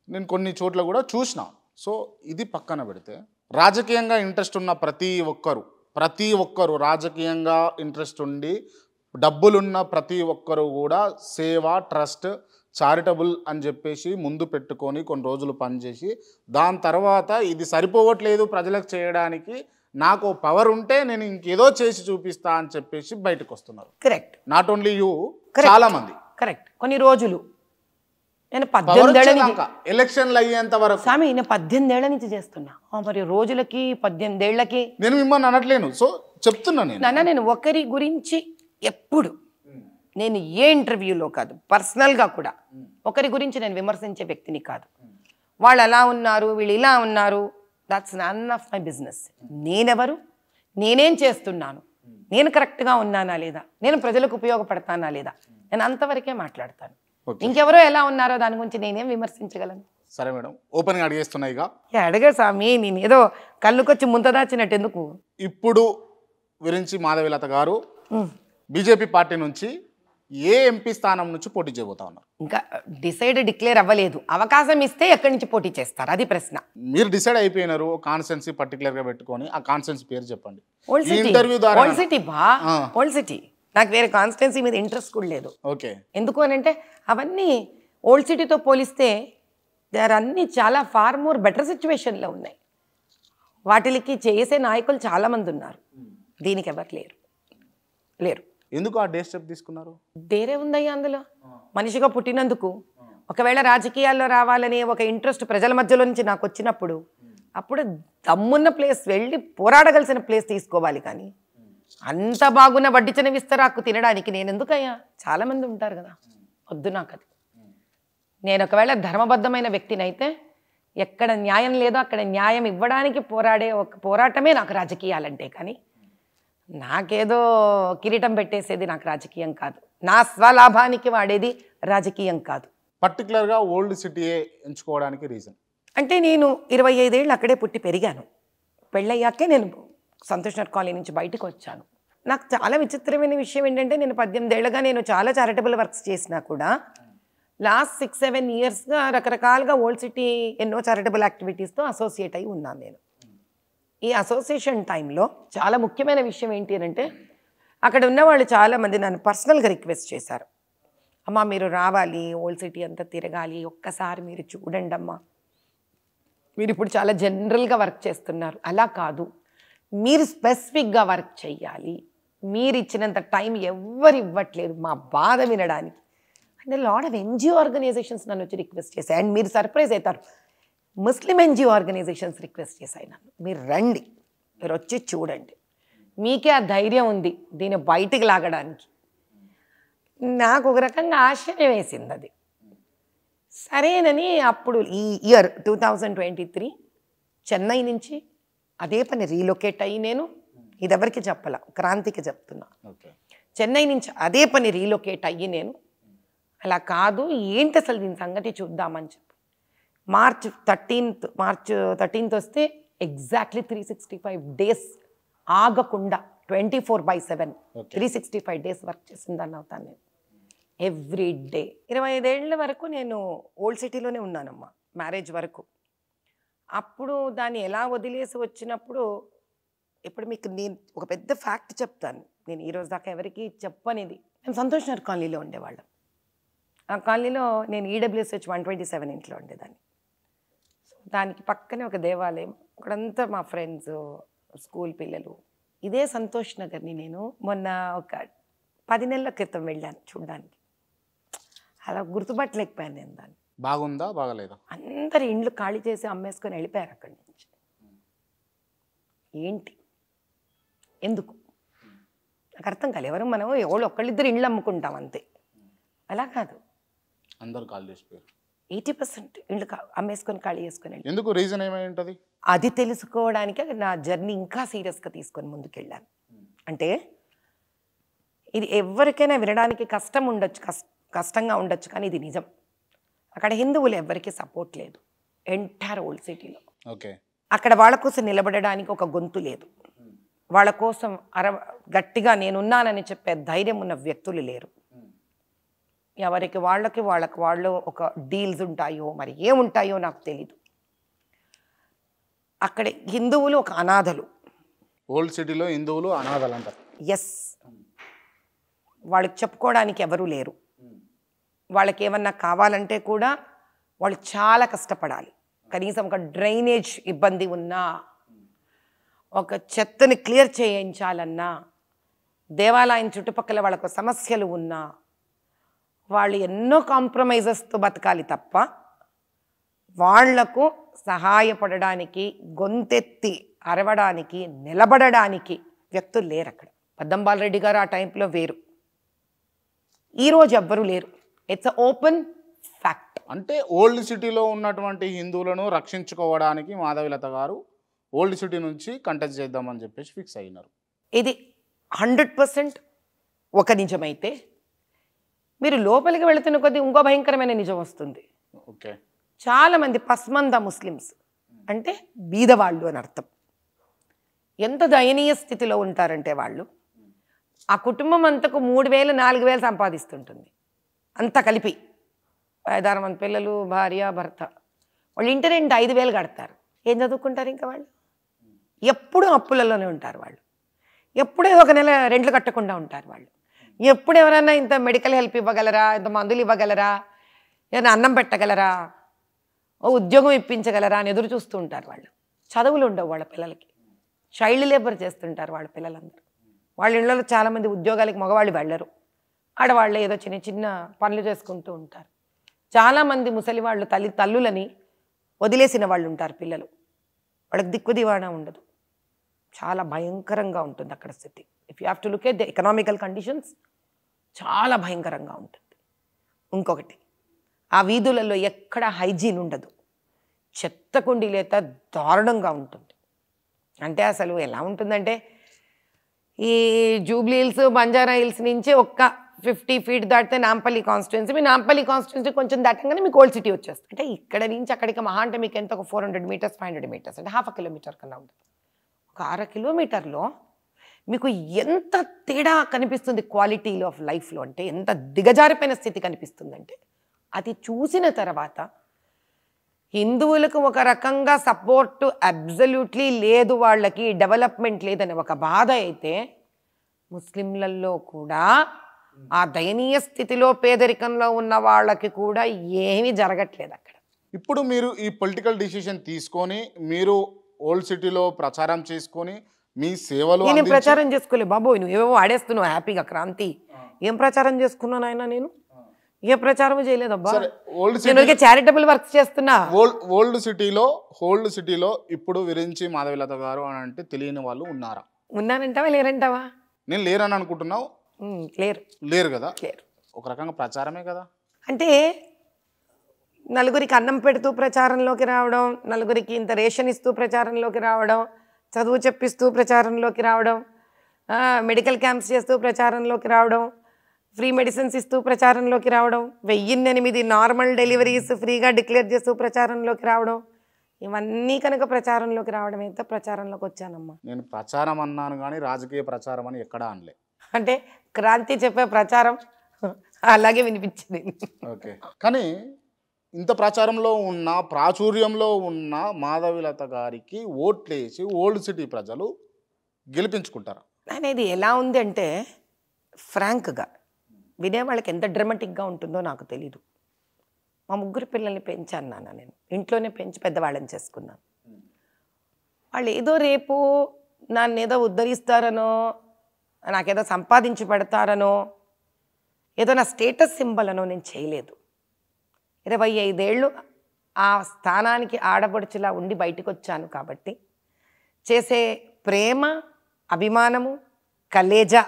నేను కొన్ని చోట్ల కూడా చూసిన. సో ఇది పక్కన పెడితే రాజకీయంగా ఇంట్రెస్ట్ ఉన్న ప్రతి ఒక్కరు ప్రతి ఒక్కరు రాజకీయంగా ఇంట్రెస్ట్ ఉండి డబ్బులున్న ప్రతి ఒక్కరు కూడా సేవ ట్రస్ట్ చారిటబుల్ అని చెప్పేసి ముందు పెట్టుకొని కొన్ని రోజులు పనిచేసి దాని తర్వాత ఇది సరిపోవట్లేదు ప్రజలకు చేయడానికి నాకు పవర్ ఉంటే నేను ఇంకేదో చేసి చూపిస్తా అని చెప్పేసి బయటకు వస్తున్నారు. Correct not only you. చాలా మంది కరెక్ట్ కొన్ని రోజులు. నేను వచ్చేదాకా ఎలక్షన్లు అయ్యేంత వరకు. స్వామి నేను పద్దెనిమిదేళ్ళ నుంచి చేస్తున్నా. మరి రోజులకి పద్దెనిమిదేళ్ళకి నేను మిమ్మల్ని అనట్లేను. సో చెప్తున్నా నేను. నాన్న నేను ఒకరి గురించి ఎప్పుడు? నేను ఏ ఇంటర్వ్యూలో కాదు పర్సనల్గా కూడా. ఒకరి గురించి నేను విమర్శించే వ్యక్తిని కాదు. వాళ్ళు అలా ఉన్నారు వీళ్ళు ఇలా ఉన్నారు that's none of my business నేనెవరు? నేనేం చేస్తున్నాను? నేను కరెక్ట్గా ఉన్నానా లేదా? నేను ప్రజలకు ఉపయోగపడతానా లేదా? నేను అంతవరకే మాట్లాడతాను. ఇంకెవరో ఎలా ఉన్నారో దాని గురించి నేనేం విమర్శించగలను? సరే మేడం ఓపెన్గా అడిగేస్తున్నా ఇక. ఏ అడగా స్వామి నేను ఏదో కళ్ళుకొచ్చి ముంత దాచినట్టు ఎందుకు ఇప్పుడు విరించి మాధవిలత గారు. బీజేపీ పార్టీ నుంచి ఏ ఎంపీ స్థానం నుంచి పోటీ చేయబోతా ఉన్నారు? ఇంకా డిసైడ్ డిక్లేర్ అవ్వలేదు. అవకాశం ఇస్తే ఎక్కడి నుంచి పోటీ చేస్తారు? అది ప్రశ్న. మీరు డిసైడ్ అయిపోయినారు కాన్స్టెన్సీ పర్టికులర్గా పెట్టుకొని ఆ కాన్స్టెన్సీ పేరు చెప్పండి. సిటీ ఇంటర్వ్యూ ద్వారా ఓల్డ్ సిటీ బా? ఆ. ఓల్డ్ సిటీ నాకు వేరే కాన్స్టిట్యున్సీ మీద ఇంట్రెస్ట్ కూడా లేదు. ఓకే. ఎందుకు అని అంటే అవన్నీ ఓల్డ్ సిటీతో పోలిస్తే దే ఆర్ అన్నీ చాలా ఫార్ మోర్ బెటర్ సిచ్యువేషన్లో ఉన్నాయి. వాటికి చేసే నాయకులు చాలామంది ఉన్నారు. దీనికి ఎవరు లేరు. లేరు. ఎందుకు ఆ డే స్టెప్ తీసుకున్నారు? వేరే ఉందయ్యా అందులో. మనిషిగా పుట్టినందుకు. ఒకవేళ రాజకీయాల్లో రావాలనే ఒక ఇంట్రెస్ట్ ప్రజల మధ్యలో నుంచి నాకు వచ్చినప్పుడు అప్పుడు దమ్మున్న ప్లేస్ వెళ్ళి పోరాడగలిసిన ప్లేస్ తీసుకోవాలి కానీ అంత బాగున్న వడ్డిచిన విస్తరాకు తినడానికి నేను ఎందుకయ్యా? చాలామంది ఉంటారు కదా. వద్దు నాకు అది. నేను ఒకవేళ ధర్మబద్ధమైన వ్యక్తినైతే ఎక్కడ న్యాయం లేదో అక్కడ న్యాయం ఇవ్వడానికి పోరాడే ఒక పోరాటమే నాకు రాజకీయాలంటే కానీ నాకేదో కిరీటం పెట్టేసేది నాకు రాజకీయం కాదు. నా స్వలాభానికి వాడేది రాజకీయం కాదు. పర్టికులర్గా ఓల్డ్ సిటీయే ఎంచుకోవడానికి రీజన్. అంటే నేను ఇరవై ఐదేళ్ళు అక్కడే పుట్టి పెరిగాను. పెళ్ళయ్యాకే నేను సంతోష్ నగర్ కాలనీ నుంచి బయటకు వచ్చాను. నాకు చాలా విచిత్రమైన విషయం ఏంటంటే నేను పద్దెనిమిదేళ్ళగా నేను చాలా చారిటబుల్ వర్క్స్ చేసినా కూడా లాస్ట్ సిక్స్ సెవెన్ ఇయర్స్గా రకరకాలుగా ఓల్డ్ సిటీ ఎన్నో చారిటబుల్ యాక్టివిటీస్తో అసోసియేట్ అయి ఉన్నాను నేను. ఈ అసోసియేషన్ టైంలో చాలా ముఖ్యమైన విషయం ఏంటి అని అంటే అక్కడ ఉన్న వాళ్ళు చాలామంది నన్ను పర్సనల్గా రిక్వెస్ట్ చేశారు. అమ్మా మీరు రావాలి ఓల్డ్ సిటీ అంతా తిరగాలి ఒక్కసారి మీరు చూడండి అమ్మా మీరు ఇప్పుడు చాలా జనరల్గా వర్క్ చేస్తున్నారు. అలా కాదు. మీరు స్పెసిఫిక్గా వర్క్ చేయాలి మీరు ఇచ్చినంత టైం ఎవ్వరు ఇవ్వట్లేదు మా బాధ వినడానికి. అంటే లాడ్ ఆఫ్ ఎన్జిఓ ఆర్గనైజేషన్స్ నన్ను వచ్చి రిక్వెస్ట్ చేశాయి అండ్ మీరు సర్ప్రైజ్ అవుతారు. ముస్లిం ఎన్జిఓ ఆర్గనైజేషన్స్ రిక్వెస్ట్ చేశాయి నన్ను. మీరు రండి. మీరు వచ్చి చూడండి. మీకే ఆ ధైర్యం ఉంది దీన్ని బయటికి లాగడానికి. నాకు ఒక రకంగా ఆశ్చర్యం వేసింది అది. సరేనని అప్పుడు ఈ year two thousand twenty three Chennai నుంచి అదే పని రీలొకేట్ అయ్యి నేను ఇది ఎవరికి చెప్పాల? క్రాంతికి చెప్తున్నా. ఓకే. చెన్నై నుంచి అదే పని రీలొకేట్ అయ్యి నేను అలా కాదు ఏంటి అసలు దీని సంగతి చూద్దామని చెప్పి. మార్చ్ థర్టీన్త్ మార్చ్ థర్టీన్త్ వస్తే exactly three sixty five days ఆగకుండా twenty four by seven. Three sixty five days work చేసిందని అవుతాను నేను. ఎవ్రీ డే ఇరవై ఐదేళ్ళ వరకు నేను ఓల్డ్ సిటీలోనే ఉన్నానమ్మా మ్యారేజ్ వరకు. అప్పుడు దాన్ని ఎలా వదిలేసి వచ్చినప్పుడు ఇప్పుడు మీకు నేను ఒక పెద్ద ఫ్యాక్ట్ చెప్తాను. నేను ఈ రోజు దాకా ఎవరికి చెప్పనిది. మేము సంతోష్ నగర్ కాలనీలో ఉండేవాళ్ళం. ఆ కాలనీలో నేను ఈడబ్ల్యూఎస్హెచ్ వన్ ట్వంటీ సెవెన్ ఇంట్లో ఉండేదాన్ని. దానికి పక్కనే ఒక దేవాలయం అక్కడంతా మా ఫ్రెండ్స్ స్కూల్ పిల్లలు. ఇదే సంతోష్ నగర్ని నేను మొన్న ఒక పది నెలల క్రితం వెళ్ళాను చూడడానికి. అలా గుర్తుపట్టలేకపోయాను నేను దాన్ని. బాగుందా బాగలేదా? అందరి ఇండ్లు ఖాళీ చేసి అమ్మేసుకొని వెళ్ళిపోయారు అక్కడి నుంచి. ఏంటి? ఎందుకు? నాకు అర్థం కాలేదు. ఎవరు మనం ఎవరు ఒక్కళ్ళిద్దరు ఇండ్లు అమ్ముకుంటాం అంతే. అలా కాదు. అందరు కాల్ చేసిపోయారు ఎయిటీ పర్సెంట్ కా- అమ్మేసుకొని ఖాళీ చేసుకొని ఎందుకు? రీజన్ ఏమై ఉంటుంది అది తెలుసుకోవడానికి నా జర్నీ ఇంకా సీరియస్గా తీసుకొని ముందుకెళ్ళాను. అంటే ఇది ఎవరికైనా వినడానికి కష్టం ఉండొచ్చు కష్టంగా ఉండొచ్చు కానీ ఇది నిజం. అక్కడ హిందువులు ఎవరికి సపోర్ట్ లేదు. ఎంటైర్ ఓల్డ్ సిటీలో. ఓకే. అక్కడ వాళ్ళ కోసం నిలబడడానికి ఒక గొంతు లేదు. వాళ్ళ కోసం అర గట్టిగా నేనున్నానని చెప్పే ధైర్యం ఉన్న వ్యక్తులు లేరు. ఎవరికి వాళ్ళకి వాళ్ళకి వాళ్ళు ఒక డీల్స్ ఉంటాయో మరి ఏముంటాయో నాకు తెలీదు. అక్కడ హిందువులు ఒక అనాథలు. ఓల్డ్ సిటీలో హిందువులు అనాథలు అంటారు ఎస్ వాళ్ళకి చెప్పుకోవడానికి ఎవరూ లేరు. వాళ్ళకి ఏమన్నా కావాలంటే కూడా వాళ్ళు చాలా కష్టపడాలి. కనీసం ఒక డ్రైనేజ్ ఇబ్బంది ఉన్నా ఒక చెత్తని క్లియర్ చేయించాలన్నా దేవాలయం చుట్టుపక్కల వాళ్ళకు సమస్యలు ఉన్నా వాళ్ళు ఎన్నో కాంప్రమైజెస్తో బతకాలి తప్ప వాళ్ళకు సహాయపడడానికి గొంతెత్తి అరవడానికి నిలబడడానికి వ్యక్తులు లేరు అక్కడ. పద్దంబాలరెడ్డి గారు ఆ టైంలో వేరు. ఈరోజు ఎవ్వరూ లేరు. ఇట్స్ ఓపెన్ ఫ్యాక్ట్ అంటే ఓల్డ్ సిటీలో ఉన్నటువంటి హిందువులను రక్షించుకోవడానికి మాధవిలత గారు ఓల్డ్ సిటీ నుంచి కంటెస్ట్ చేద్దామని చెప్పేసి ఫిక్స్ అయినారు. ఇది హండ్రెడ్ పర్సెంట్ ఒక నిజమైతే మీరు లోపలికి వెళుతున్న కొద్దీ ఇంకో భయంకరమైన నిజం వస్తుంది. ఓకే. చాలామంది పస్మంద ముస్లిమ్స్ అంటే బీదవాళ్ళు అని అర్థం. ఎంత దయనీయ స్థితిలో ఉంటారంటే వాళ్ళు ఆ కుటుంబం అంతకు మూడు వేలు నాలుగు వేలు సంపాదిస్తుంటుంది. అంతా కలిపి. ఐదారు మంది పిల్లలు భార్య భర్త. వాళ్ళు ఇంటి రెంట్ ఐదు వేలు కడతారు. ఏం చదువుకుంటారు ఇంకా వాళ్ళు? ఎప్పుడూ అప్పులలోనే ఉంటారు వాళ్ళు. ఎప్పుడూ ఒక నెల రెంట్లు కట్టకుండా ఉంటారు వాళ్ళు. ఎప్పుడు ఎవరైనా ఇంత మెడికల్ హెల్ప్ ఇవ్వగలరా? ఇంత మందులు ఇవ్వగలరా? ఏదైనా అన్నం పెట్టగలరా? ఓ ఉద్యోగం ఇప్పించగలరా అని ఎదురు చూస్తూ ఉంటారు వాళ్ళు. చదువులు ఉండవు వాళ్ళ పిల్లలకి. చైల్డ్ లేబర్ చేస్తుంటారు వాళ్ళ పిల్లలందరూ. వాళ్ళ ఇళ్ళలో చాలామంది ఉద్యోగాలకి మగవాళ్ళు వెళ్ళరు. ఆడవాళ్ళు ఏదో చిన్న చిన్న పనులు చేసుకుంటూ ఉంటారు. చాలామంది ముసలి వాళ్ళు తల్లి తల్లులని వదిలేసిన వాళ్ళు ఉంటారు పిల్లలు. వాళ్ళకి దిక్కు దివాణా ఉండదు. చాలా భయంకరంగా ఉంటుంది అక్కడ స్థితి. If you have to look at the economical conditions చాలా భయంకరంగా ఉంటుంది. ఇంకొకటి ఆ వీధులలో ఎక్కడ హైజీన్ ఉండదు. చెత్త కుండీలేత దారుణంగా ఉంటుంది. అంటే అసలు ఎలా ఉంటుందంటే ఈ జూబ్లీ హిల్స్ బంజారా హిల్స్ నుంచి ఒక్క ఫిఫ్టీ ఫీట్ దాటితే నాంపల్లి కాన్స్టిట్యున్సీ మీ నాంపల్లి కాన్స్టిట్యున్సీ కొంచెం దాటంగానే మీకు ఓల్డ్ సిటీ వచ్చేస్తుంది. అంటే ఇక్కడ నుంచి అక్కడికి మహా అంటే మీకు ఎంత? ఒక four hundred metres five hundred metres అంటే హాఫ్ కిలోమీటర్ కన్నా ఉంటుంది. ఒక అర కిలోమీటర్లో మీకు ఎంత తేడా కనిపిస్తుంది క్వాలిటీలో ఆఫ్ లైఫ్లో అంటే ఎంత దిగజారిపోయిన స్థితి కనిపిస్తుందంటే అది చూసిన తర్వాత హిందువులకు ఒక రకంగా సపోర్ట్ అబ్జల్యూట్లీ లేదు వాళ్ళకి డెవలప్మెంట్ లేదని ఒక బాధ అయితే ముస్లింలలో కూడా ఆ దయనీయ స్థితిలో పేదరికంలో ఉన్న వాళ్ళకి కూడా ఏమీ జరగట్లేదు అక్కడ. ఇప్పుడు మీరు ఈ పొలిటికల్ డిసిషన్ తీసుకొని మీరు ఓల్డ్ సిటీలో ప్రచారం చేసుకొని మీ సేవలు నేను ప్రచారం చేసుకోలే. బాబోయ్ నువ్వు ఏవో ఆడేస్తున్నావు హ్యాపీగా క్రాంతి. ఏం ప్రచారం చేసుకున్నాను ఆయన నేను? ఏ ప్రచారం చేయలేదబ్బా. నేను చారిటబుల్ వర్క్స్ చేస్తున్నా. ఓల్డ్ ఓల్డ్ సిటీలో ఓల్డ్ సిటీలో ఇప్పుడు విరించి మాధవిలత గారు అని అంటే తెలియని వాళ్ళు ఉన్నారా? ఉన్నానంటావా లేరంటావా? నేను లేరని అనుకుంటున్నావు? లేరు. లేరు కదా? లేరు. ఒక రకంగా ప్రచారమే కదా? అంటే నలుగురికి అన్నం పెడుతూ ప్రచారంలోకి రావడం నలుగురికి ఇంత రేషన్ ఇస్తూ ప్రచారంలోకి రావడం చదువు చెప్పిస్తూ ప్రచారంలోకి రావడం మెడికల్ క్యాంప్స్ చేస్తూ ప్రచారంలోకి రావడం ఫ్రీ మెడిసిన్స్ ఇస్తూ ప్రచారంలోకి రావడం వెయ్యిన్నెనిమిది నార్మల్ డెలివరీస్ ఫ్రీగా డిక్లేర్ చేస్తూ ప్రచారంలోకి రావడం ఇవన్నీ కనుక ప్రచారంలోకి రావడం అయితే ప్రచారంలోకి వచ్చానమ్మా. నేను ప్రచారం అన్నాను కానీ రాజకీయ ప్రచారం అని ఎక్కడా అనలే. అంటే క్రాంతి చెప్పే ప్రచారం అలాగే వినిపించింది. ఓకే. కానీ ఇంత ప్రచారంలో ఉన్న ప్రాచుర్యంలో ఉన్న మాధవిలత గారికి ఓట్లేసి ఓల్డ్ సిటీ ప్రజలు గెలిపించుకుంటారు. అనేది ఎలా ఉంది అంటే ఫ్రాంక్గా వినేవాళ్ళకి ఎంత డ్రమాటిక్గా ఉంటుందో నాకు తెలీదు. మా ముగ్గురు పిల్లల్ని పెంచాను నాన్న నేను. ఇంట్లోనే పెంచి పెద్దవాళ్ళని చేసుకున్నాను. వాళ్ళు ఏదో రేపు నన్ను ఏదో ఉద్ధరిస్తారనో నాకేదో సంపాదించి పెడతారనో ఏదో నా స్టేటస్ సింబల్ అనో నేను చేయలేదు. ఇరవై ఐదేళ్ళు ఆ స్థానానికి ఆడపడుచులా ఉండి బయటకు వచ్చాను కాబట్టి చేసే ప్రేమ అభిమానము కలేజా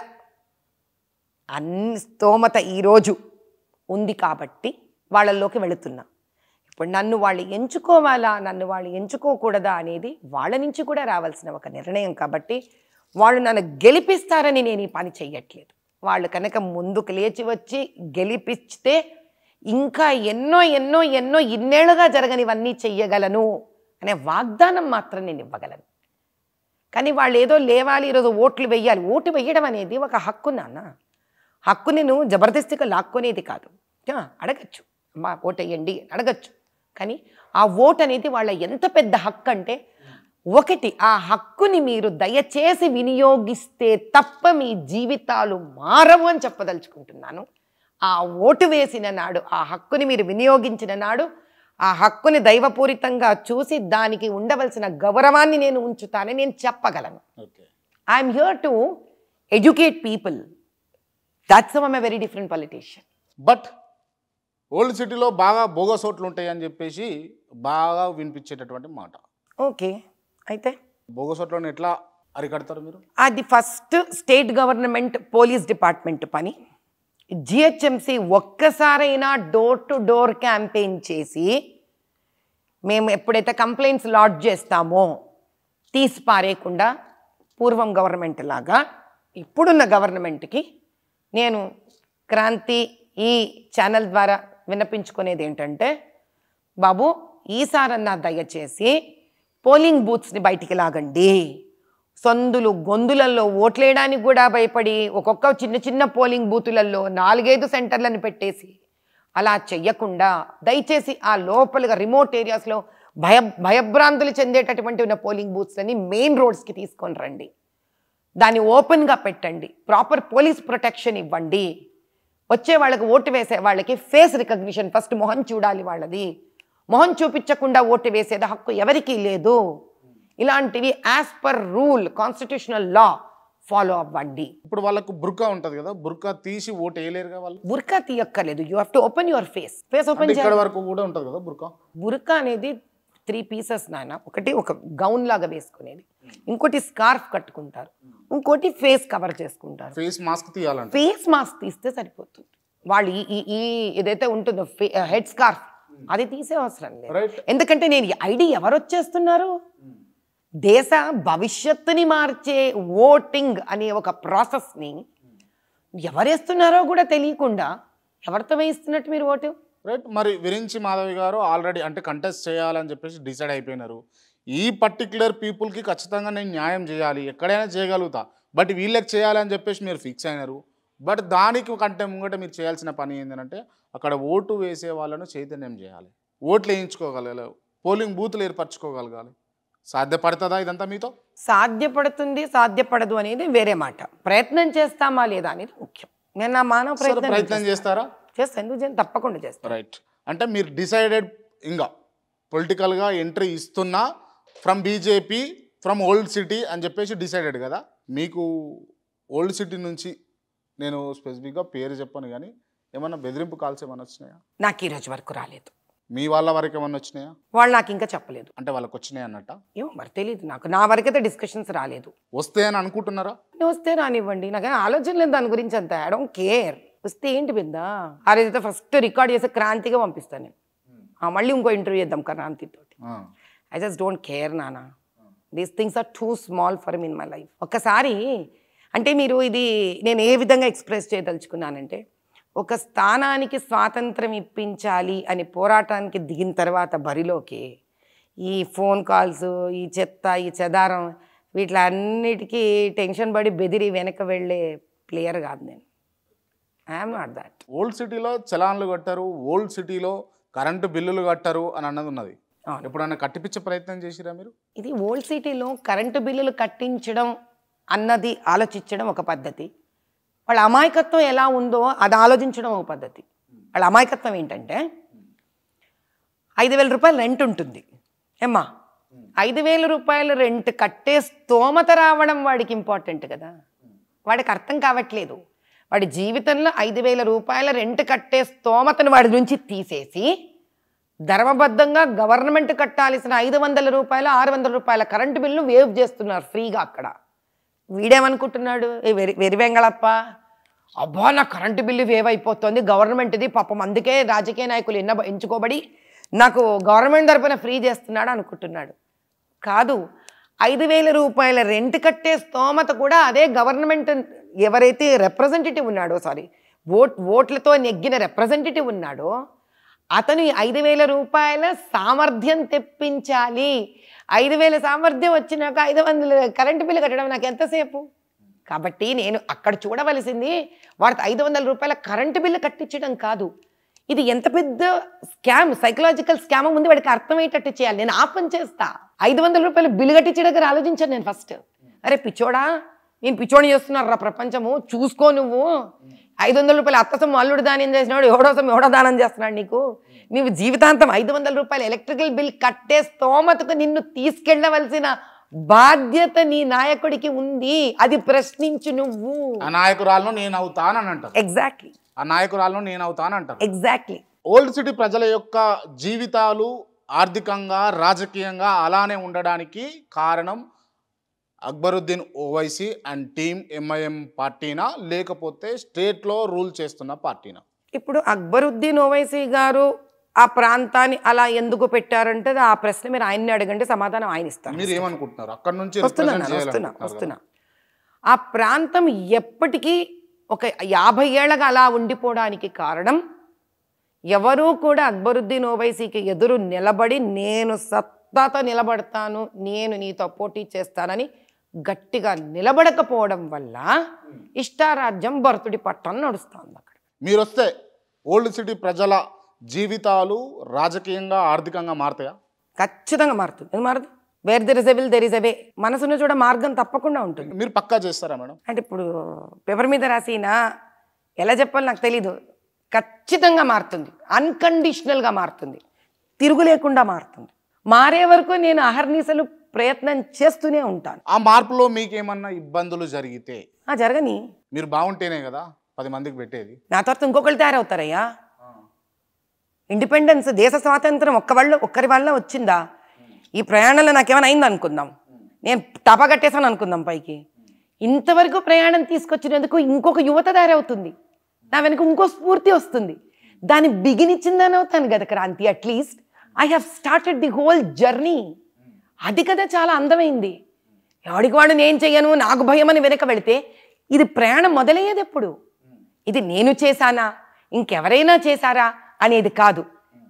అన్ని స్తోమత ఈరోజు ఉంది కాబట్టి వాళ్ళల్లోకి వెళుతున్నా. ఇప్పుడు నన్ను వాళ్ళు ఎంచుకోవాలా నన్ను వాళ్ళు ఎంచుకోకూడదా అనేది వాళ్ళ నుంచి కూడా రావాల్సిన ఒక నిర్ణయం కాబట్టి వాళ్ళు నన్ను గెలిపిస్తారని నేను ఈ పని చెయ్యట్లేదు. వాళ్ళు కనుక ముందుకు లేచి వచ్చి గెలిపిస్తే ఇంకా ఎన్నో ఎన్నో ఎన్నో ఇన్నేళ్ళుగా జరగనివన్నీ చెయ్యగలను అనే వాగ్దానం మాత్రం నేను ఇవ్వగలను. కానీ వాళ్ళు ఏదో లేవాలి ఈరోజు ఓట్లు వెయ్యాలి. ఓటు వెయ్యడం అనేది ఒక హక్కు నాన్న. హక్కు నేను జబర్దస్తిగా లాక్కునేది కాదు. అడగచ్చు. అమ్మా ఓటు వేయండి అడగచ్చు. కానీ ఆ ఓటు అనేది వాళ్ళ ఎంత పెద్ద హక్కు అంటే ఒకటి ఆ హక్కుని మీరు దయచేసి వినియోగిస్తే తప్ప మీ జీవితాలు మారవు అని చెప్పదలుచుకుంటున్నాను. ఆ ఓటు వేసిన నాడు ఆ హక్కుని మీరు వినియోగించిన నాడు ఆ హక్కుని దైవపూరితంగా చూసి దానికి ఉండవలసిన గౌరవాన్ని నేను ఉంచుతానని నేను చెప్పగలను. Okay. I'm here to educate people that's I'm a very different politician but old సిటీలో బాగా బోగస్ ఓట్లు ఉంటాయి అని చెప్పేసి బాగా వినిపించేటటువంటి మాట. ఓకే అయితే? బోగస్ ఓట్లను ఎట్లా అరికడతారు మీరు? అది first state government police department పని. జిహెచ్ఎంసి ఒక్కసారైనా డోర్ టు డోర్ క్యాంపెయిన్ చేసి మేము ఎప్పుడైతే కంప్లైంట్స్ లాడ్జ్ చేస్తామో తీసి పారేయకుండా పూర్వం గవర్నమెంట్ లాగా ఇప్పుడున్న గవర్నమెంట్కి నేను క్రాంతి ఈ ఛానల్ ద్వారా విన్నపించుకునేది ఏంటంటే బాబు ఈసారన్నా దయచేసి పోలింగ్ బూత్స్ని బయటికి లాగండి. సందులు గొందులల్లో ఓట్లేయడానికి కూడా భయపడి ఒక్కొక్క చిన్న చిన్న పోలింగ్ బూతులలో నాలుగైదు సెంటర్లను పెట్టేసి అలా చెయ్యకుండా దయచేసి ఆ లోపలుగా రిమోట్ ఏరియాస్లో భయ భయభ్రాంతులు చెందేటటువంటి ఉన్న పోలింగ్ బూత్స్ని మెయిన్ రోడ్స్కి తీసుకొని రండి. దాన్ని ఓపెన్గా పెట్టండి. ప్రాపర్ పోలీస్ ప్రొటెక్షన్ ఇవ్వండి. వచ్చే వాళ్ళకి ఓటు వేసే వాళ్ళకి ఫేస్ రికగ్నిషన్ ఫస్ట్ మొహం చూడాలి వాళ్ళది. మొహం చూపించకుండా ఓటు వేసేది హక్కు ఎవరికీ లేదు. ఇలాంటివి as per rule constitutional law follow అవ్వండి ఇప్పుడు వాళ్ళకు బుర్కా ఉంటుంది కదా బుర్కా తీసి ఓటు వేయలేరుగా వాళ్ళు? బుర్కా తీయక్కర్లేదు. You have to open your face face open ఇక్కడ వరకు కూడా ఉంటుంది కదా బుర్కా? బురకా అనేది త్రీ పీసెస్ నాయన ఒకటి ఒక గౌన్ లాగా వేసుకునేది. ఇంకోటి స్కార్ఫ్ కట్టుకుంటారు. ఇంకోటి ఫేస్ కవర్ చేసుకుంటారు. ఫేస్ మాస్క్ తీయాలంట ఫేస్ మాస్క్ తీస్తే సరిపోతుంది. వాళ్ళు ఈ ఈ- ఏదైతే ఉంటుందో హెడ్ స్కార్ఫ్ అది తీసే అవసరం లేదు. ఎందుకంటే నేను ఐడి ఎవరు వచ్చేస్తున్నారు? దేశ భవిష్యత్తుని మార్చే ఓటింగ్ అనే ఒక ప్రాసెస్ని ఎవరేస్తున్నారో కూడా తెలియకుండా ఎవరితో వేయిస్తున్నట్టు మీరు ఓటు? రైట్ మరి విరించి మాధవి గారు ఆల్రెడీ అంటే కంటెస్ట్ చేయాలని చెప్పేసి డిసైడ్ అయిపోయినారు. ఈ పర్టిక్యులర్ పీపుల్కి ఖచ్చితంగా నేను న్యాయం చేయాలి ఎక్కడైనా చేయగలుగుతా. బట్ వీళ్ళకి చేయాలని చెప్పేసి మీరు ఫిక్స్ అయినారు. బట్ దానికి కంటే ముంగట మీరు చేయాల్సిన పని ఏంటంటే అక్కడ ఓటు వేసే వాళ్ళను చైతన్యం చేయాలి. ఓట్లు వేయించుకోగలగాలి పోలింగ్ బూత్లు ఏర్పరచుకోగలగాలి. సాధ్యపడుతుందా ఇదంతా మీతో? సాధ్యపడుతుంది సాధ్యపడదు అనేది వేరే మాట. ప్రయత్నం చేస్తామా లేదా అనేది ముఖ్యం. నేను నా మానవ ప్రయత్నం ప్రయత్నం చేస్తారా? చేస్తాను ఎందుకు? తప్పకుండా చేస్తాను. రైట్. అంటే మీరు డిసైడెడ్ ఇంకా పొలిటికల్గా ఎంట్రీ ఇస్తున్నా from BJP from old city అని చెప్పేసి డిసైడెడ్ కదా? మీకు ఓల్డ్ సిటీ నుంచి నేను స్పెసిఫిక్గా పేరు చెప్పను కానీ ఏమన్నా బెదిరింపు కాల్స్ ఏమన్నా వచ్చినాయా? నాకు ఈ రోజు వరకు రాలేదు. మీ వాళ్ళ వరకు ఏమన్నా వచ్చినాయా? వాళ్ళు నాకు ఇంకా చెప్పలేదు. అంటే వాళ్ళకి వచ్చినాయి అన్నట్ట? ఏమో మరి తెలియదు నాకు. నా వరకైతే డిస్కషన్స్ రాలేదు. వస్తే అని అనుకుంటున్నారా? నేను వస్తే రానివ్వండి. నాకు ఆలోచన లేదు దాని గురించి అంత. ఐ డోంట్ కేర్ వస్తే ఏంటి బింద? ఆ రోజైతే ఫస్ట్ రికార్డ్ చేసి క్రాంతిగా పంపిస్తాను నేను. ఆ, మళ్ళీ ఇంకో ఇంటర్వ్యూ చేద్దాం క్రాంతితోటి. ఆ, ఐ జస్ట్ డోంట్ కేర్ నానా these things are too small for in my life ఒక్కసారి అంటే మీరు ఇది నేను ఏ విధంగా ఎక్స్ప్రెస్ చేయదలుచుకున్నానంటే ఒక స్థానానికి స్వాతంత్రం ఇప్పించాలి అని పోరాటానికి దిగిన తర్వాత బరిలోకి ఈ ఫోన్ కాల్స్ ఈ చెత్త ఈ చెదారం వీటిలన్నిటికీ టెన్షన్ పడి బెదిరి వెనక వెళ్ళే ప్లేయర్ కాదు నేను. ఐఎమ్ నాట్ దాట్ ఓల్డ్ సిటీలో చలాన్లు కట్టారు ఓల్డ్ సిటీలో కరెంటు బిల్లులు కట్టారు అని అన్నది ఉన్నది. ఎప్పుడన్నా కట్టిపించే ప్రయత్నం చేసిరా మీరు? ఇది ఓల్డ్ సిటీలో కరెంటు బిల్లులు కట్టించడం అన్నది ఆలోచించడం ఒక పద్ధతి. వాళ్ళ అమాయకత్వం ఎలా ఉందో అది ఆలోచించడం ఒక పద్ధతి. వాళ్ళ అమాయకత్వం ఏంటంటే ఐదు వేల రూపాయలు రెంట్ ఉంటుంది. ఏమ్మా? ఐదు వేల రూపాయలు రెంట్ కట్టే స్తోమత రావడం వాడికి ఇంపార్టెంట్ కదా. వాడికి అర్థం కావట్లేదు. వాడి జీవితంలో ఐదు వేల రూపాయల రెంట్ కట్టే స్తోమతను వాడి నుంచి తీసేసి ధర్మబద్ధంగా గవర్నమెంట్ కట్టాల్సిన ఐదు వందల రూపాయలు ఆరు వందల రూపాయల కరెంటు బిల్లు వేవ్ చేస్తున్నారు ఫ్రీగా అక్కడ. వీడేమనుకుంటున్నాడు? ఏ వెరి వెరి వెంగళప్ప అబ్బా నా కరెంటు బిల్లు వేవ్ అయిపోతుంది గవర్నమెంట్ది పాపం అందుకే రాజకీయ నాయకులు ఎన్న ఎంచుకోబడి నాకు గవర్నమెంట్ తరపున ఫ్రీ చేస్తున్నాడు అనుకుంటున్నాడు. కాదు ఐదు వేల రూపాయల రెంట్ కట్టే స్తోమత కూడా అదే గవర్నమెంట్ ఎవరైతే రిప్రజెంటేటివ్ ఉన్నాడో సారీ ఓట్ ఓట్లతో నెగ్గిన రిప్రజెంటేటివ్ ఉన్నాడో అతను ఐదు వేల రూపాయల సామర్థ్యం తెప్పించాలి. ఐదు వేల సామర్థ్యం వచ్చినాక ఐదు వందల కరెంటు బిల్లు కట్టడం నాకు ఎంతసేపు? కాబట్టి నేను అక్కడ చూడవలసింది వాడికి ఐదు వందల రూపాయల కరెంటు బిల్లు కట్టించడం కాదు. ఇది ఎంత పెద్ద స్కామ్ సైకలాజికల్ స్కామ్ ముందు వాడికి అర్థమయ్యేటట్టు చేయాలి. నేను ఆ పని చేస్తా. ఐదు వందల రూపాయలు బిల్లు కట్టించే దగ్గర ఆలోచించాను నేను ఫస్ట్ అరే పిచ్చోడా నేను పిచ్చోడి చేస్తున్నారా ప్రపంచము చూసుకో నువ్వు. ఐదు వందల రూపాయలు అత్తసం అల్లుడు దానం చేసినాడు ఎవడోసం ఎవడో దానం చేస్తున్నాడు నీకు? నీవు జీవితాంతం ఐదు వందల రూపాయలు ఎలక్ట్రికల్ బిల్ కట్టే స్తోమతకు నిన్ను తీసుకెళ్ళవలసిన బాధ్యత నీ నాయకుడికి ఉంది. అది ప్రశ్నించు నువ్వు. ఆ నాయకురాలను నేను అవుతానని అంటారు ఎగ్జాక్ట్లీ ఆ నాయకురాలను నేను అవుతానంటారు. ఎగ్జాక్ట్లీ ఓల్డ్ సిటీ ప్రజల యొక్క జీవితాలు ఆర్థికంగా రాజకీయంగా అలానే ఉండడానికి కారణం Akbaruddin Owaisi and team MIM పార్టీనా? లేకపోతే స్టేట్లో రూల్ చేస్తున్న పార్టీనా? ఇప్పుడు అక్బరుద్దీన్ ఓవైసీ గారు ఆ ప్రాంతాన్ని అలా ఎందుకు పెట్టారంటే ఆ ప్రశ్న మీరు ఆయన్ని అడగండి సమాధానం ఆయన ఇస్తారు. మీరు ఏమనుకుంటున్నారు? అక్కడ నుంచి వస్తున్నా వస్తున్నా వస్తున్నా. ఆ ప్రాంతం ఎప్పటికీ ఒక యాభై ఏళ్ళగా అలా ఉండిపోవడానికి కారణం ఎవరూ కూడా అక్బరుద్దీన్ ఓవైసీకి ఎదురు నిలబడి నేను సత్తాతో నిలబడతాను నేను నీతో పోటీ చేస్తానని గట్టిగా నిలబడకపోవడం వల్ల ఇష్టారాజ్యం భరతుడి పట్టం నడుస్తుంది అక్కడ. మీరు వస్తే ఓల్డ్ సిటీ ప్రజల జీవితాలు రాజకీయంగా ఆర్థికంగా మారతాయా? ఖచ్చితంగా మారుతుంది ఎందుకు మారదు? Where there is a will there is a way మనసును చూడ మార్గం తప్పకుండా ఉంటుంది. మీరు పక్కా చేస్తారా మేడం? అంటే ఇప్పుడు పేపర్ మీద రాసినా ఎలా చెప్పాలో నాకు తెలీదు. ఖచ్చితంగా మారుతుంది. అన్కండిషనల్గా మారుతుంది. తిరుగు లేకుండా మారుతుంది. మారే వరకు నేను అహర్నిశలు ప్రయత్నం చేస్తూనే ఉంటాను. ఆ మార్పులో మీకేమన్నా ఇబ్బందులు జరిగితే? ఆ జరగని. మీరు బాగుంటేనే కదా పది మందికి పెట్టేది. నా తర్వాత ఇంకొకరు తయారవుతారయ్యా. ఇండిపెండెన్స్ దేశ స్వాతంత్రం ఒక్క వాళ్ళు ఒక్కరి వల్ల వచ్చిందా? ఈ ప్రయాణంలో నాకేమైనా అయింది అనుకుందాం? నేను టపా కట్టేశాను అనుకుందాం పైకి. ఇంతవరకు ప్రయాణం తీసుకొచ్చినందుకు ఇంకొక యువత తయారవుతుంది. నా వెనక ఇంకో స్ఫూర్తి వస్తుంది. దాన్ని బిగినిచ్చిందని అవుతాను కదా Kranthi at least I have started the whole journey అది కదా చాలా అందమైంది. ఎవడికి వాడు నేను చెయ్యను నాకు భయం అని వెనక వెళితే ఇది ప్రయాణం మొదలయ్యేది ఎప్పుడు? ఇది నేను చేశానా? ఇంకెవరైనా చేశారా? అనేది కాదు.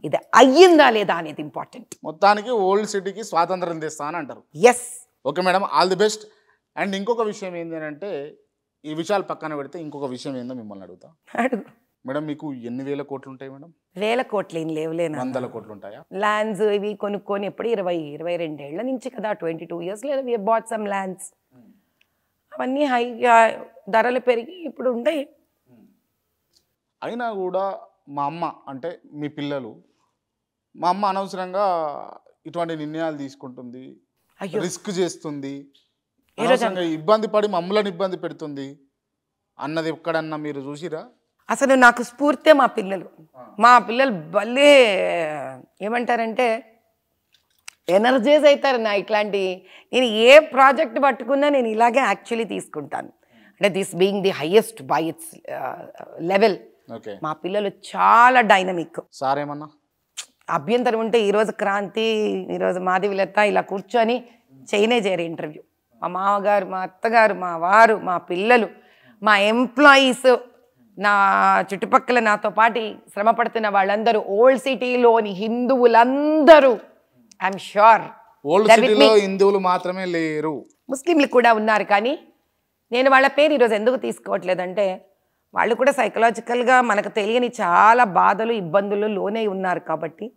ఇది అయ్యిందా లేదా అనేది ఇంపార్టెంట్ మొత్తానికి ఓల్డ్ సిటీకి స్వాతంత్రం తెస్తా అని అంటారు. Yes okay madam all the best. And ఇంకొక విషయం ఏంటి అని అంటే ఈ విషయాలు పక్కన పెడితే ఇంకొక విషయం ఏందో మిమ్మల్ని అడుగుతా. అడుగు. మేడం మీకు ఎన్ని వేల కోట్లు ఉంటాయి మేడం? వేల కోట్లు ఏం లేవులేనా వందల కోట్లు ఉంటాయా? ల్యాండ్స్ ఇవి కొనుక్కొని ఎప్పుడు ఇరవై ఇరవై రెండేళ్ళ నుంచి కదా ట్వంటీ టూ ఇయర్స్ లేదా వి బాట్ సమ్ ల్యాండ్స్ అవన్నీ హై ధరలు పెరిగి ఇప్పుడు ఉంటాయి అయినా కూడా మా అమ్మ అంటే మీ పిల్లలు మా అమ్మ అనవసరంగా ఇటువంటి నిర్ణయాలు తీసుకుంటుంది రిస్క్ చేస్తుంది అనవసరంగా ఇబ్బంది పడి మమ్మల్ని ఇబ్బంది పెడుతుంది. అన్నది ఎక్కడన్నా మీరు చూసిరా? అసలు నాకు స్ఫూర్తే మా పిల్లలు. మా పిల్లలు భలే ఏమంటారంటే ఎనర్జైజ్ అవుతారు నా ఇట్లాంటి. నేను ఏ ప్రాజెక్ట్ పట్టుకున్నా నేను ఇలాగే యాక్చువల్లీ తీసుకుంటాను. అంటే this being the highest by its level మా పిల్లలు చాలా డైనమిక్ సార్ ఏమన్నా అభ్యంతరం ఉంటే ఈరోజు క్రాంతి ఈరోజు మాధవిలత ఇలా కూర్చొని చేయనే చేయరు ఇంటర్వ్యూ మా మామగారు మా అత్తగారు మా వారు మా పిల్లలు మా ఎంప్లాయీస్ నా చుట్టుపక్కల నాతో పాటు శ్రమ పడుతున్న వాళ్ళందరూ ఓల్డ్ సిటీలోని హిందువులందరూ ఐఎమ్ షూర్ ఓల్డ్ సిటీలో హిందువులు మాత్రమే లేరు. ముస్లింలు కూడా ఉన్నారు కానీ నేను వాళ్ళ పేరు ఈరోజు ఎందుకు తీసుకోవట్లేదంటే వాళ్ళు కూడా సైకలాజికల్గా మనకు తెలియని చాలా బాధలు ఇబ్బందులు లోనై ఉన్నారు కాబట్టి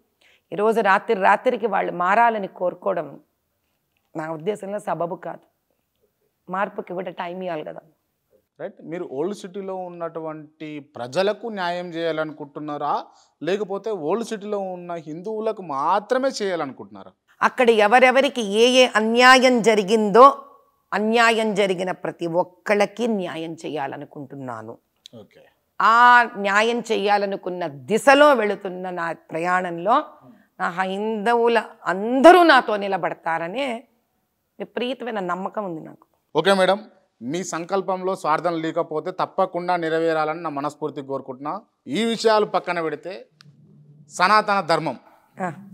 ఈరోజు రాత్రి రాత్రికి వాళ్ళు మారాలని కోరుకోవడం నా ఉద్దేశంలో సబబు కాదు. మార్పుకి కూడా టైం ఇవ్వాలి కదా. రైట్. మీరు ఓల్డ్ సిటీలో ఉన్నటువంటి ప్రజలకు న్యాయం చేయాలనుకుంటున్నారా? లేకపోతే ఓల్డ్ సిటీలో ఉన్న హిందువులకు మాత్రమే చేయాలనుకుంటున్నారా? అక్కడ ఎవరెవరికి ఏ ఏ అన్యాయం జరిగిందో అన్యాయం జరిగిన ప్రతి ఒక్కళ్ళకి న్యాయం చేయాలనుకుంటున్నాను. ఆ న్యాయం చేయాలనుకున్న దిశలో వెళుతున్న నా ప్రయాణంలో నా హైందవుల అందరూ నాతో నిలబడతారనే విపరీతమైన నమ్మకం ఉంది నాకు. Okay madam. మీ సంకల్పంలో స్వార్థం లేకపోతే తప్పకుండా నెరవేరాలని నా మనస్ఫూర్తిగా కోరుకుంటున్నా. ఈ విషయాలు పక్కన పెడితే సనాతన ధర్మం.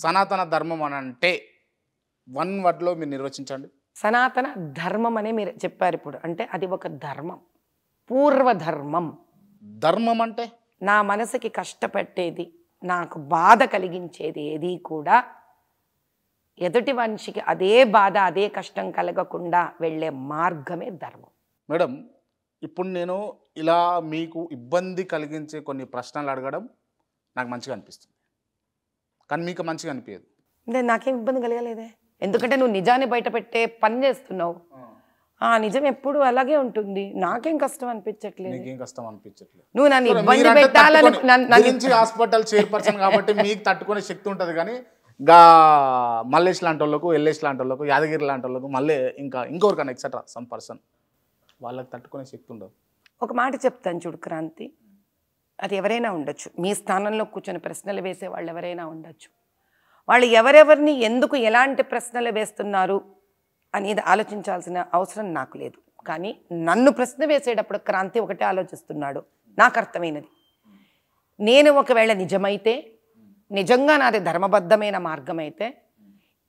సనాతన ధర్మం అని అంటే వన్ వర్డ్లో మీరు నిర్వచించండి. సనాతన ధర్మం అనే మీరు చెప్పారు ఇప్పుడు. అంటే అది ఒక ధర్మం. పూర్వధర్మం. ధర్మం అంటే నా మనసుకి కష్టపెట్టేది నాకు బాధ కలిగించేది ఏది కూడా ఎదుటి మనిషికి అదే బాధ అదే కష్టం కలగకుండా వెళ్ళే మార్గమే ధర్మం. మేడం ఇప్పుడు నేను ఇలా మీకు ఇబ్బంది కలిగించే కొన్ని ప్రశ్నలు అడగడం నాకు మంచిగా అనిపిస్తుంది. కానీ మీకు మంచిగా అనిపించదు అంటే నాకేం ఇబ్బంది కలగలేదే? ఎందుకంటే నువ్వు నిజాన్ని బయట పెట్టే పని చేస్తున్నావు. ఆ నిజం ఎప్పుడు అలాగే ఉంటుంది. నాకేం కష్టం అనిపించట్లేదు. నీకేం కష్టం అనిపించట్లేదు. నువ్వు నన్ను ఇబ్బంది పెట్టాలని హాస్పిటల్ చైర్పర్సన్ కాబట్టి [LAUGHS] మీకు తట్టుకునే శక్తి ఉంటుంది కానీ గా మల్లేష్ లాంటి వాళ్ళకు ఎల్లేష్ లాంటి వాళ్ళకు యాదగిరి లాంటి వాళ్ళకు మళ్ళీ ఇంకా ఇంకొకరికన్నా ఎక్సెట్రా సమ్ పర్సన్ వాళ్ళకి తట్టుకునే శక్తి ఉండదు. ఒక మాట చెప్తాను చూడు క్రాంతి. అది ఎవరైనా ఉండొచ్చు. మీ స్థానంలో కూర్చొని ప్రశ్నలు వేసే వాళ్ళు ఎవరైనా ఉండొచ్చు. వాళ్ళు ఎవరెవరిని ఎందుకు ఎలాంటి ప్రశ్నలు వేస్తున్నారు? అనేది ఆలోచించాల్సిన అవసరం నాకు లేదు. కానీ నన్ను ప్రశ్న వేసేటప్పుడు క్రాంతి ఒకటే ఆలోచిస్తున్నాడు. నాకు అర్థమైనది. నేను ఒకవేళ నిజమైతే నిజంగా నాది ధర్మబద్ధమైన మార్గం అయితే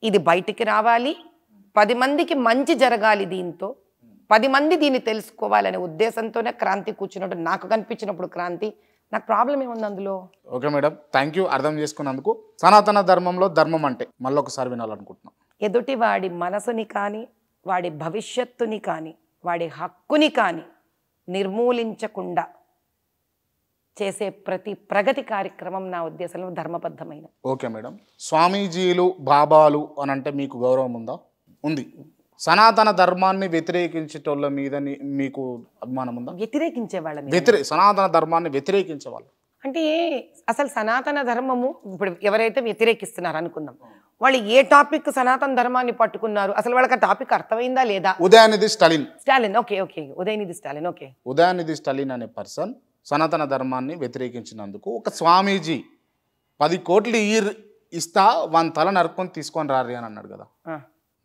ఇది బయటికి రావాలి. పది మందికి మంచి జరగాలి దీంతో పది మంది దీన్ని తెలుసుకోవాలనే ఉద్దేశంతోనే క్రాంతి కూర్చున్నట్టు నాకు కనిపించినప్పుడు క్రాంతి. నాకు ప్రాబ్లం ఏముంది అందులో? Okay madam. థ్యాంక్ యూ అర్థం చేసుకున్నందుకు సనాతన ధర్మంలో ధర్మం అంటే మళ్ళీ ఒకసారి వినాలనుకుంటున్నాం. ఎదుటి వాడి మనసుని కానీ వాడి భవిష్యత్తుని కానీ వాడి హక్కుని కానీ నిర్మూలించకుండా చేసే ప్రతి ప్రగతి కార్యక్రమం నా ఉద్దేశంలో ధర్మబద్ధమైన. Okay madam. స్వామీజీలు బాబాలు అని అంటే మీకు గౌరవం ఉందా? ఉంది. సనాతన ధర్మాన్ని వ్యతిరేకించేటోళ్ళ మీద మీకు అభిమానం ఉందా? వ్యతిరేకించే వాళ్ళ వ్యతిరే సనాతన ధర్మాన్ని వ్యతిరేకించే వాళ్ళు. అంటే అసలు సనాతన ధర్మము ఇప్పుడు ఎవరైతే వ్యతిరేకిస్తున్నారు అనుకుందాం వాళ్ళు ఏ టాపిక్ సనాతన ధర్మాన్ని పట్టుకున్నారు? అసలు వాళ్ళకి ఆ టాపిక్ అర్థమైందా లేదా? Udhayanidhi Stalin. Stalin okay okay Udhayanidhi Stalin okay. Udhayanidhi Stalin అనే పర్సన్ సనాతన ధర్మాన్ని వ్యతిరేకించినందుకు ఒక స్వామీజీ పది కోట్లు ఇయ్యి ఇస్తా వన్ తల నరుక్కొని తీసుకొని రారి అని అన్నాడు కదా.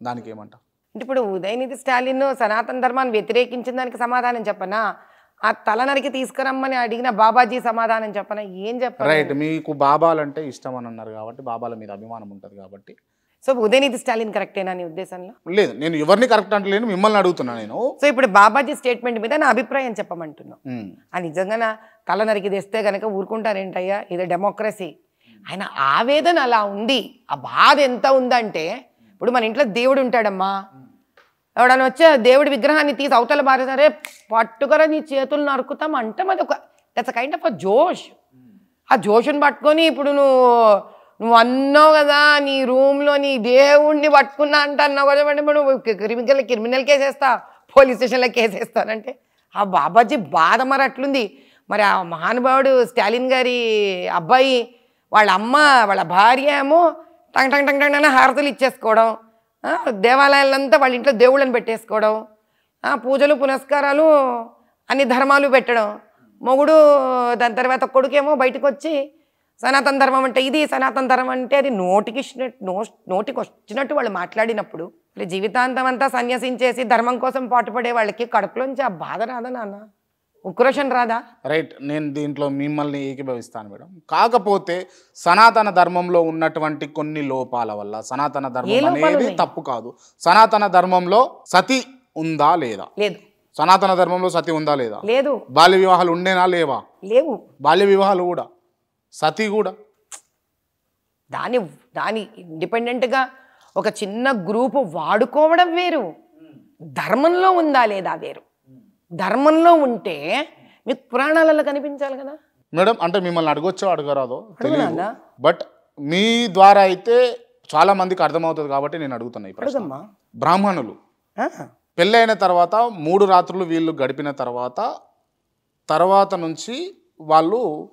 దానికి ఏమంట అంటే ఇప్పుడు ఉదయనిధి స్టాలిన్ సనాతన ధర్మాన్ని వ్యతిరేకించిన దానికి సమాధానం చెప్పనా? ఆ తల నరికి తీసుకురమ్మని అడిగిన బాబాజీ సమాధానం చెప్పనా? ఏం చెప్పను? రైట్ మీకు బాబాలంటే ఇష్టం అని అన్నారు కాబట్టి బాబాల మీద అభిమానం ఉంటుంది కాబట్టి. సో ఉదయనిధి స్టాలిన్ కరెక్టేనా నీ ఉద్దేశంలో? లేదు నేను ఎవరిని కరెక్ట్ అంటలేను మిమ్మల్ని అడుగుతున్నా నేను. సో ఇప్పుడు బాబాజీ స్టేట్మెంట్ మీద నా అభిప్రాయం చెప్పమంటున్నావు. ఉమ్. ఆ నిజంగా నా తల నరికి తెస్తే కనుక ఊరుకుంటారేంటయ్యా? ఇది డెమోక్రసీ. ఆయన ఆవేదన అలా ఉంది. ఆ బాధ ఎంత ఉందంటే ఇప్పుడు మన ఇంట్లో దేవుడు ఉంటాడమ్మా. ఎవడన్నా వచ్చే దేవుడి విగ్రహాన్ని తీసి అవతల బారేసరే పట్టుకర నీ చేతులు నరుకుతాం అంటే. అది ఒక దట్స్ కైండ్ ఆఫ్ అ జోష్. ఆ జోషుని పట్టుకొని ఇప్పుడు నువ్వు నువ్వు అన్నావు కదా నీ రూమ్లో నీ దేవుణ్ణి పట్టుకున్నా అంటే అన్నావు కదా అంటే నువ్వు క్రిమినల్ క్రిమినల్ కేసు వేస్తా పోలీస్ స్టేషన్లో కేసు వేస్తానంటే ఆ బాబాజీ బాధ మరి అట్లుంది. మరి ఆ మహానుభావుడు స్టాలిన్ గారి అబ్బాయి వాళ్ళ అమ్మ వాళ్ళ భార్య ఏమో టంగ్ టంగ్ టంగ్ టంగ్ అని హారతులు ఇచ్చేసుకోవడం. దేవాలయాలంతా వాళ్ళ ఇంట్లో దేవుళ్ళని పెట్టేసుకోవడం పూజలు పునస్కారాలు అన్ని ధర్మాలు పెట్టడం. మొగుడు దాని తర్వాత కొడుకేమో బయటకు వచ్చి సనాతన ధర్మం అంటే ఇది సనాతన ధర్మం అంటే అది నోటికి నో నోటికి వచ్చినట్టు వాళ్ళు మాట్లాడినప్పుడు జీవితాంతం అంతా సన్యసించేసి ధర్మం కోసం పాటుపడే వాళ్ళకి కడుపులోంచి ఆ బాధ రాదా నాన్న? ఉక్రోషం రాదా? రైట్ నేను దీంట్లో మిమ్మల్ని ఏకీభవిస్తాను మేడం. కాకపోతే సనాతన ధర్మంలో ఉన్నటువంటి కొన్ని లోపాల వల్ల సనాతన ధర్మం అనేది? తప్పు కాదు. సనాతన ధర్మంలో సతి ఉందా లేదా? లేదు. సనాతన ధర్మంలో సతి ఉందా లేదా? లేదు. బాల్య వివాహాలు ఉండేనా లేవా? లేవు. బాల్య వివాహాలు కూడా? సతి కూడా? దాని దాని ఇండిపెండెంట్గా ఒక చిన్న గ్రూపు వాడుకోవడం వేరు. ధర్మంలో ఉందా లేదా వేరు? ధర్మంలో ఉంటే మీకు పురాణాలలో కనిపించాలి కదా? మేడం అంటే మిమ్మల్ని అడగొచ్చో అడగరాదో? తెలియదు. బట్ మీ ద్వారా అయితే చాలా మందికి అర్థమవుతుంది కాబట్టి నేను అడుగుతున్నా అడుగమ్మా. బ్రాహ్మణులు. పెళ్ళైన తర్వాత మూడు రాత్రులు వీళ్ళు గడిపిన తర్వాత తర్వాత నుంచి వాళ్ళు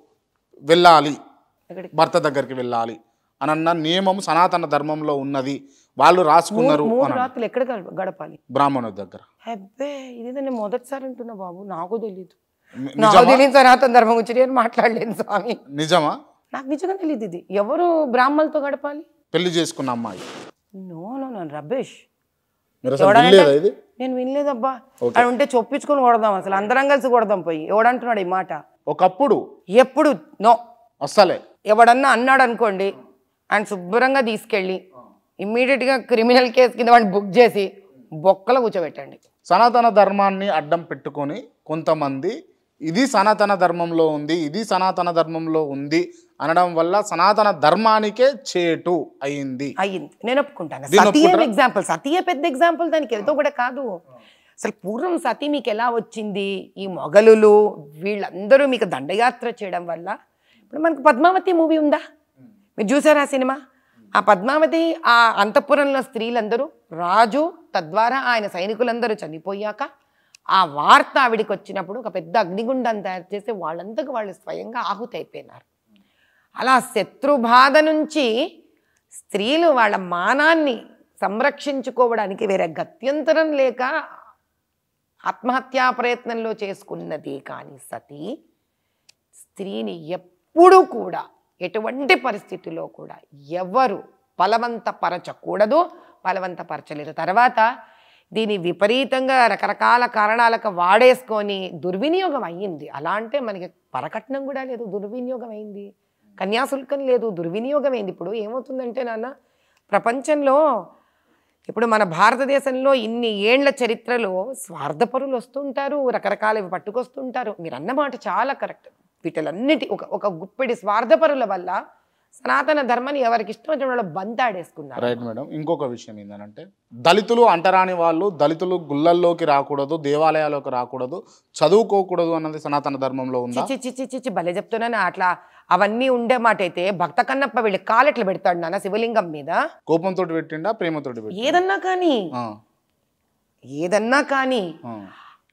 వెళ్ళాలి? భర్త దగ్గరికి వెళ్ళాలి. అని అన్న నియమం సనాతన ధర్మంలో ఉన్నది. వాళ్ళు రాసుకున్నారు మూడు రాత్రులు ఎక్కడ గడ- గడపాలి? బ్రాహ్మణుడి దగ్గర. అబ్బే ఇది నేను మొదటిసారి అంటున్నా బాబు. నాకు తెలియదు నాకు తెలియదు సనాతన ధర్మం గురించి. నేను మాట్లాడలేను స్వామి. నిజమా? నాకు నిజంగా తెలియదు ఇది. ఎవరు బ్రాహ్మణులతో గడపాలి? పెళ్ళి చేసుకున్న అమ్మాయి. No no no rubbish. అసలు నేను వినలేదబ్బా. అది ఉంటే చొప్పించుకొని కొడదాం అసలు. అందరం కలిసి కొడదాం పోయి. ఎవడంటున్నాడు ఈ మాట? ఒకప్పుడు ఎప్పుడు? నో. అస్సలే. ఎవడన్నా అన్నాడు అనుకోండి ఆయన శుభ్రంగా తీసుకెళ్ళి ఇమ్మీడియట్గా క్రిమినల్ కేసు కింద వాడిని బుక్ చేసి బొక్కలో కూర్చోబెట్టండి. సనాతన ధర్మాన్ని అడ్డం పెట్టుకొని కొంతమంది ఇది సనాతన ధర్మంలో ఉంది ఇది సనాతన ధర్మంలో ఉంది అనడం వల్ల సనాతన ధర్మానికే చేటు అయింది. అయ్యింది. నేను ఒప్పుకుంటాను. సతీయే? ఎగ్జాంపుల్ సతీయే పెద్ద ఎగ్జాంపుల్ దానికి ఏదో కూడా కాదు. అసలు పూర్వం సతీ మీకు ఎలా వచ్చింది? ఈ మొఘలులు వీళ్ళందరూ మీకు దండయాత్ర చేయడం వల్ల ఇప్పుడు మనకు పద్మావతి మూవీ ఉందా? మీరు చూసారా సినిమా? ఆ పద్మావతి ఆ అంతఃపురంలో స్త్రీలందరూ రాజు తద్వారా ఆయన సైనికులందరూ చనిపోయాక ఆ వార్త ఆవిడికి వచ్చినప్పుడు ఒక పెద్ద అగ్నిగుండం తయారు చేసి వాళ్ళంతకు వాళ్ళు స్వయంగా ఆహుతి అయిపోయినారు అలా శత్రుబాధ నుంచి స్త్రీలు వాళ్ళ మానాన్ని సంరక్షించుకోవడానికి వేరే గత్యంతరం లేక ఆత్మహత్యా ప్రయత్నంలో చేసుకున్నది కానీ సతీ స్త్రీని ఎప్పుడూ కూడా ఎటువంటి పరిస్థితిలో కూడా ఎవరు బలవంతపరచకూడదు బలవంతపరచలేరు. తర్వాత దీని విపరీతంగా రకరకాల కారణాలకు వాడేసుకొని దుర్వినియోగం అయ్యింది. అలా అంటే మనకి పరకట్నం కూడా లేదు దుర్వినియోగం అయింది. కన్యాశుల్కం లేదు దుర్వినియోగం అయింది. ఇప్పుడు ఏమవుతుందంటే నాన్న ప్రపంచంలో ఇప్పుడు మన భారతదేశంలో ఇన్ని ఏండ్ల చరిత్రలో స్వార్థపరులు వస్తుంటారు రకరకాలవి పట్టుకొస్తుంటారు. మీరు అన్నమాట చాలా కరెక్ట్. వీటిలన్నిటి ఒక ఒక గుప్పెడి స్వార్థపరుల వల్ల సనాతన ధర్మాన్ని ఎవరికి ఇష్టం వచ్చిన వాళ్ళు బంతాడేసుకున్నారు. రైట్ మేడం ఇంకొక విషయం ఏంటంటే దళితులు అంటరాని వాళ్ళు దళితులు గుళ్ళల్లోకి రాకూడదు దేవాలయాల్లోకి రాకూడదు చదువుకోకూడదు అన్నది సనాతన ధర్మంలో ఉందా? చిచి చిచి చిచి భలే చెప్తున్నాను. అట్లా అవన్నీ ఉండే మాట అయితే భక్త కన్నప్ప వీళ్ళి కాలెట్లు పెడతాడు నాన్న శివలింగం మీద. కోపంతో పెట్టిండా పెట్టిండా? ఏదన్నా కానీ. ఏదన్నా కానీ.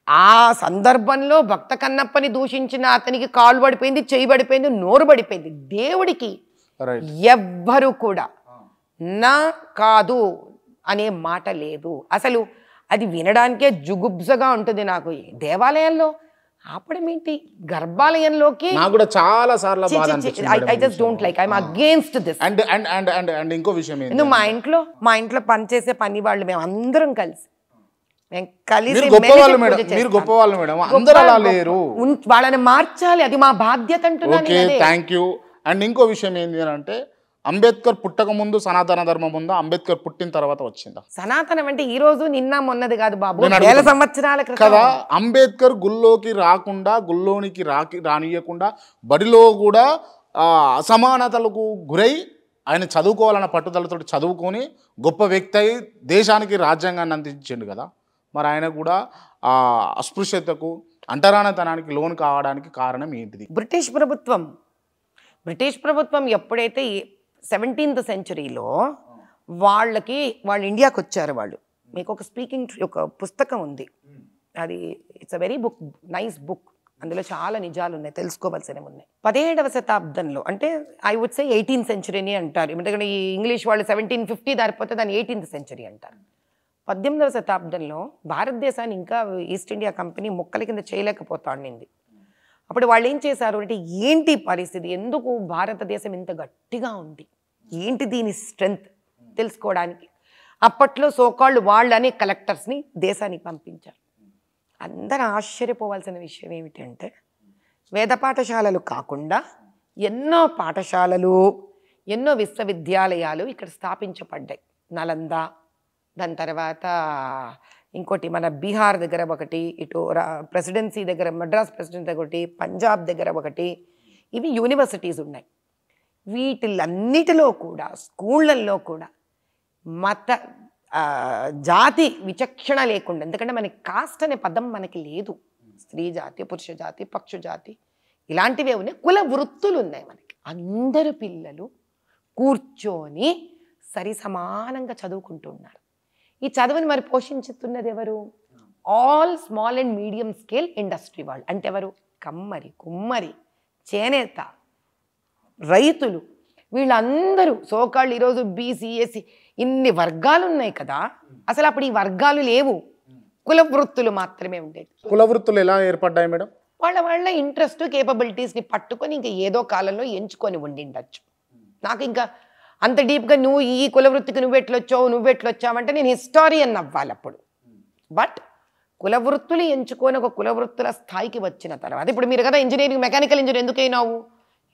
ఆ. సందర్భంలో భక్త కన్నప్పని దూషించిన అతనికి కాలు పడిపోయింది చేయి పడిపోయింది నోరు పడిపోయింది. దేవుడికి ఎవ్వరు కూడా నా కాదు అనే మాట లేదు. అసలు అది వినడానికే జుగుబ్సగా ఉంటుంది నాకు దేవాలయాల్లో ఆపడం ఏంటి గర్భాలయంలోకి కూడా చాలా సార్లు I just don't like I'm against this and and and and ఇంకో విషయం మా ఇంట్లో మా ఇంట్లో పనిచేసే పని వాళ్ళు మేము అందరం కలిసి కలిసి గొప్పవాళ్ళు మేడం మీరు. గొప్పవాళ్ళు మేడం అందరూ అలా లేరు వాళ్ళని మార్చాలి అది మా బాధ్యత ఓకే. థ్యాంక్ యూ అండ్ ఇంకో విషయం ఏంటి అంటే అంబేద్కర్ పుట్టక ముందు సనాతన ధర్మం ఉందా అంబేద్కర్ పుట్టిన తర్వాత వచ్చిందా సనాతనం అంటే ఈ రోజు నిన్న మొన్నది కాదు బాబు వేల. సంవత్సరాల కదా అంబేద్కర్ గుళ్ళోకి రాకుండా గుళ్ళోనికి రాకి రానియకుండా బడిలో కూడా అసమానతలకు గురై ఆయన చదువుకోవాలన్న పట్టుదలతో చదువుకొని గొప్ప వ్యక్తి అయి దేశానికి రాజ్యాంగాన్ని అందించిండు కదా మరి ఆయన కూడా ఆ అస్పృశ్యతకు అంటరానతనానికి లోన్ కావడానికి కారణం ఏంటిది? బ్రిటిష్ ప్రభుత్వం బ్రిటిష్ ప్రభుత్వం ఎప్పుడైతే సెవెంటీన్త్ సెంచరీలో వాళ్ళకి వాళ్ళు ఇండియాకి వచ్చారు వాళ్ళు. మీకు ఒక స్పీకింగ్ ఒక పుస్తకం ఉంది. అది it's a very book nice book అందులో చాలా నిజాలు ఉన్నాయి తెలుసుకోవాల్సినవి ఉన్నాయి. పదిహేడవ శతాబ్దంలో అంటే ఐ వుడ్ సే ఎయిటీన్త్ సెంచరీని అంటారు. ఎందుకంటే ఈ ఇంగ్లీష్ వాళ్ళు సెవెంటీన్ ఫిఫ్టీ దారిపోతే దాన్ని ఎయిటీన్త్ సెంచరీ అంటారు. పద్దెనిమిదవ శతాబ్దంలో భారతదేశాన్ని ఇంకా ఈస్ట్ ఇండియా కంపెనీ మొక్కల కింద చేయలేకపోతాండింది. అప్పుడు వాళ్ళు ఏం చేశారు అంటే ఏంటి పరిస్థితి? ఎందుకు భారతదేశం ఇంత గట్టిగా ఉంది? ఏంటి దీని స్ట్రెంగ్త్ తెలుసుకోవడానికి. అప్పట్లో సోకాళ్ళు అనే కలెక్టర్స్ని దేశానికి పంపించారు. అందరూ ఆశ్చర్యపోవాల్సిన విషయం ఏమిటంటే వేద పాఠశాలలు కాకుండా ఎన్నో పాఠశాలలు ఎన్నో విశ్వవిద్యాలయాలు ఇక్కడ స్థాపించబడ్డాయి. నలంద దాని తర్వాత ఇంకోటి మన బీహార్ దగ్గర ఒకటి ఇటు ప్రెసిడెన్సీ దగ్గర మద్రాస్ ప్రెసిడెన్సీ దగ్గర ఒకటి పంజాబ్ దగ్గర ఒకటి ఇవి యూనివర్సిటీస్ ఉన్నాయి. వీటిలన్నిటిలో కూడా స్కూళ్ళల్లో కూడా మత జాతి విచక్షణ లేకుండా ఎందుకంటే మనకి కాస్ట్ అనే పదం మనకి లేదు. స్త్రీ జాతి పురుష జాతి పక్షు జాతి ఇలాంటివే ఉన్నాయి. కుల వృత్తులు ఉన్నాయి మనకి. అందరు పిల్లలు కూర్చొని సరి సమానంగా చదువుకుంటున్నారు ఈ చదువుని మరి పోషించుతున్నది ఎవరు? All small and medium scale industry వాళ్ళు. అంటే ఎవరు? కమ్మరి కుమ్మరి చేనేత రైతులు. వీళ్ళందరూ సోకాళ్ళు ఈరోజు బీసీ ఎస్సీ ఇన్ని వర్గాలు ఉన్నాయి కదా. అసలు అప్పుడు ఈ వర్గాలు లేవు. కుల వృత్తులు మాత్రమే ఉండేది కుల వృత్తులు ఎలా ఏర్పడ్డాయి మేడం? వాళ్ళ వాళ్ళ ఇంట్రెస్ట్ కేపబిలిటీస్ని పట్టుకొని ఇంకా ఏదో కాలంలో ఎంచుకొని ఉండిండొచ్చు. నాకు ఇంకా అంత డీప్గా నువ్వు ఈ కుల వృత్తికి నువ్వు ఎట్లొచ్చావు నువ్వు ఎట్లొచ్చావంటే నేను హిస్టారియన్ అవ్వాలి అప్పుడు బట్ కుల వృత్తులు ఎంచుకొని ఒక కుల వృత్తుల స్థాయికి వచ్చిన తర్వాత ఇప్పుడు మీరు కదా ఇంజనీరింగ్ మెకానికల్ ఇంజనీర్ ఎందుకు అయినావు?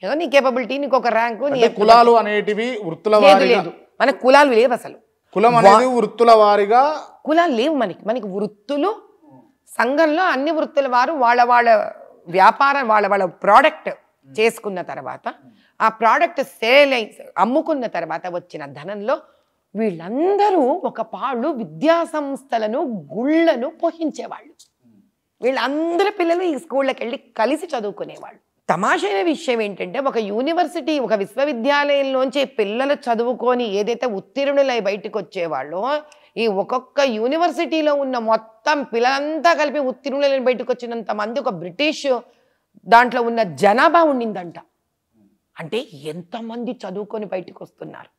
ఏదో నీ కేపబిలిటీ నీకు ఒక ర్యాంకు నీ అంటే కులాలు అనేటివి వృత్తుల లేదు మన కులాలు లేవు అసలు. కులం అనేది వృత్తుల వారీగా కులాలు లేవు మనకి. మనకి వృత్తులు సంఘంలో అన్ని వృత్తుల వారు వాళ్ళ వాళ్ళ వ్యాపారం వాళ్ళ వాళ్ళ ప్రోడక్ట్ చేసుకున్న తర్వాత ఆ ప్రోడక్ట్ సేల్ అయి అమ్ముకున్న తర్వాత వచ్చిన ధనంలో వీళ్ళందరూ ఒక పాళ్ళు విద్యా సంస్థలను గుళ్ళను పోషించేవాళ్ళు. వీళ్ళందరి పిల్లలు ఈ స్కూళ్ళకి వెళ్ళి కలిసి చదువుకునేవాళ్ళు. తమాషైన విషయం ఏంటంటే ఒక యూనివర్సిటీ ఒక విశ్వవిద్యాలయంలోంచి పిల్లలు చదువుకొని ఏదైతే ఉత్తీర్ణులై బయటకు వచ్చేవాళ్ళో ఈ ఒక్కొక్క యూనివర్సిటీలో ఉన్న మొత్తం పిల్లలంతా కలిపి ఉత్తీర్ణులైన బయటకు వచ్చినంత మంది ఒక బ్రిటిష్ దాంట్లో ఉన్న జనాభా ఉండిందంట. అంటే ఎంతమంది చదువుకొని బయటకు వస్తున్నారు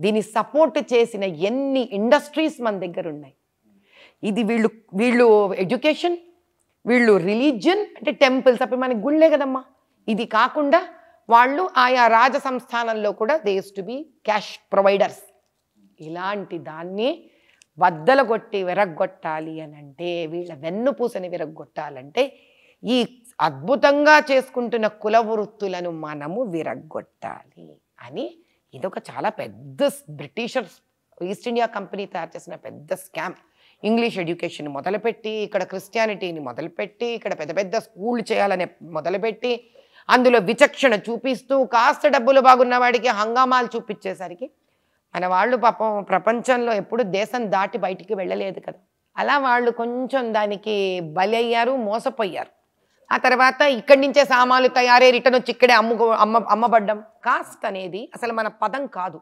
దీన్ని సపోర్ట్ చేసిన ఎన్ని ఇండస్ట్రీస్ మన దగ్గర ఉన్నాయి ఇది వీళ్ళు వీళ్ళు ఎడ్యుకేషన్ వీళ్ళు రిలీజియన్ అంటే టెంపుల్స్ అప్పుడు మనకి గుళ్ళే కదమ్మా. ఇది కాకుండా వాళ్ళు ఆయా రాజ సంస్థానంలో కూడా these to be cash providers ఇలాంటి దాన్ని వద్దలగొట్టి విరగ్గొట్టాలి అని అంటే వీళ్ళ వెన్నుపూసని విరగ్గొట్టాలంటే ఈ అద్భుతంగా చేసుకుంటున్న కుల వృత్తులను మనము విరగ్గొట్టాలి అని ఇదొక చాలా పెద్ద బ్రిటిషర్స్ ఈస్ట్ ఇండియా కంపెనీ తయారు చేసిన పెద్ద స్కామ్. ఇంగ్లీష్ ఎడ్యుకేషన్ మొదలుపెట్టి ఇక్కడ క్రిస్టియానిటీని మొదలుపెట్టి ఇక్కడ పెద్ద పెద్ద స్కూల్ చేయాలని మొదలుపెట్టి అందులో విచక్షణ చూపిస్తూ కాస్త డబ్బులు బాగున్న వాడికి హంగామాలు చూపించేసరికి మన వాళ్ళు పాపం ప్రపంచంలో ఎప్పుడు దేశం దాటి బయటికి వెళ్ళలేదు కదా. అలా వాళ్ళు కొంచెం దానికి బలి అయ్యారు మోసపోయారు. ఆ తర్వాత ఇక్కడి నుంచే సామాన్లు తయారై రిటర్న్ వచ్చి ఇక్కడే అమ్ముకో అమ్మ అమ్మబడ్డం. కాస్ట్ అనేది అసలు మన పదం కాదు.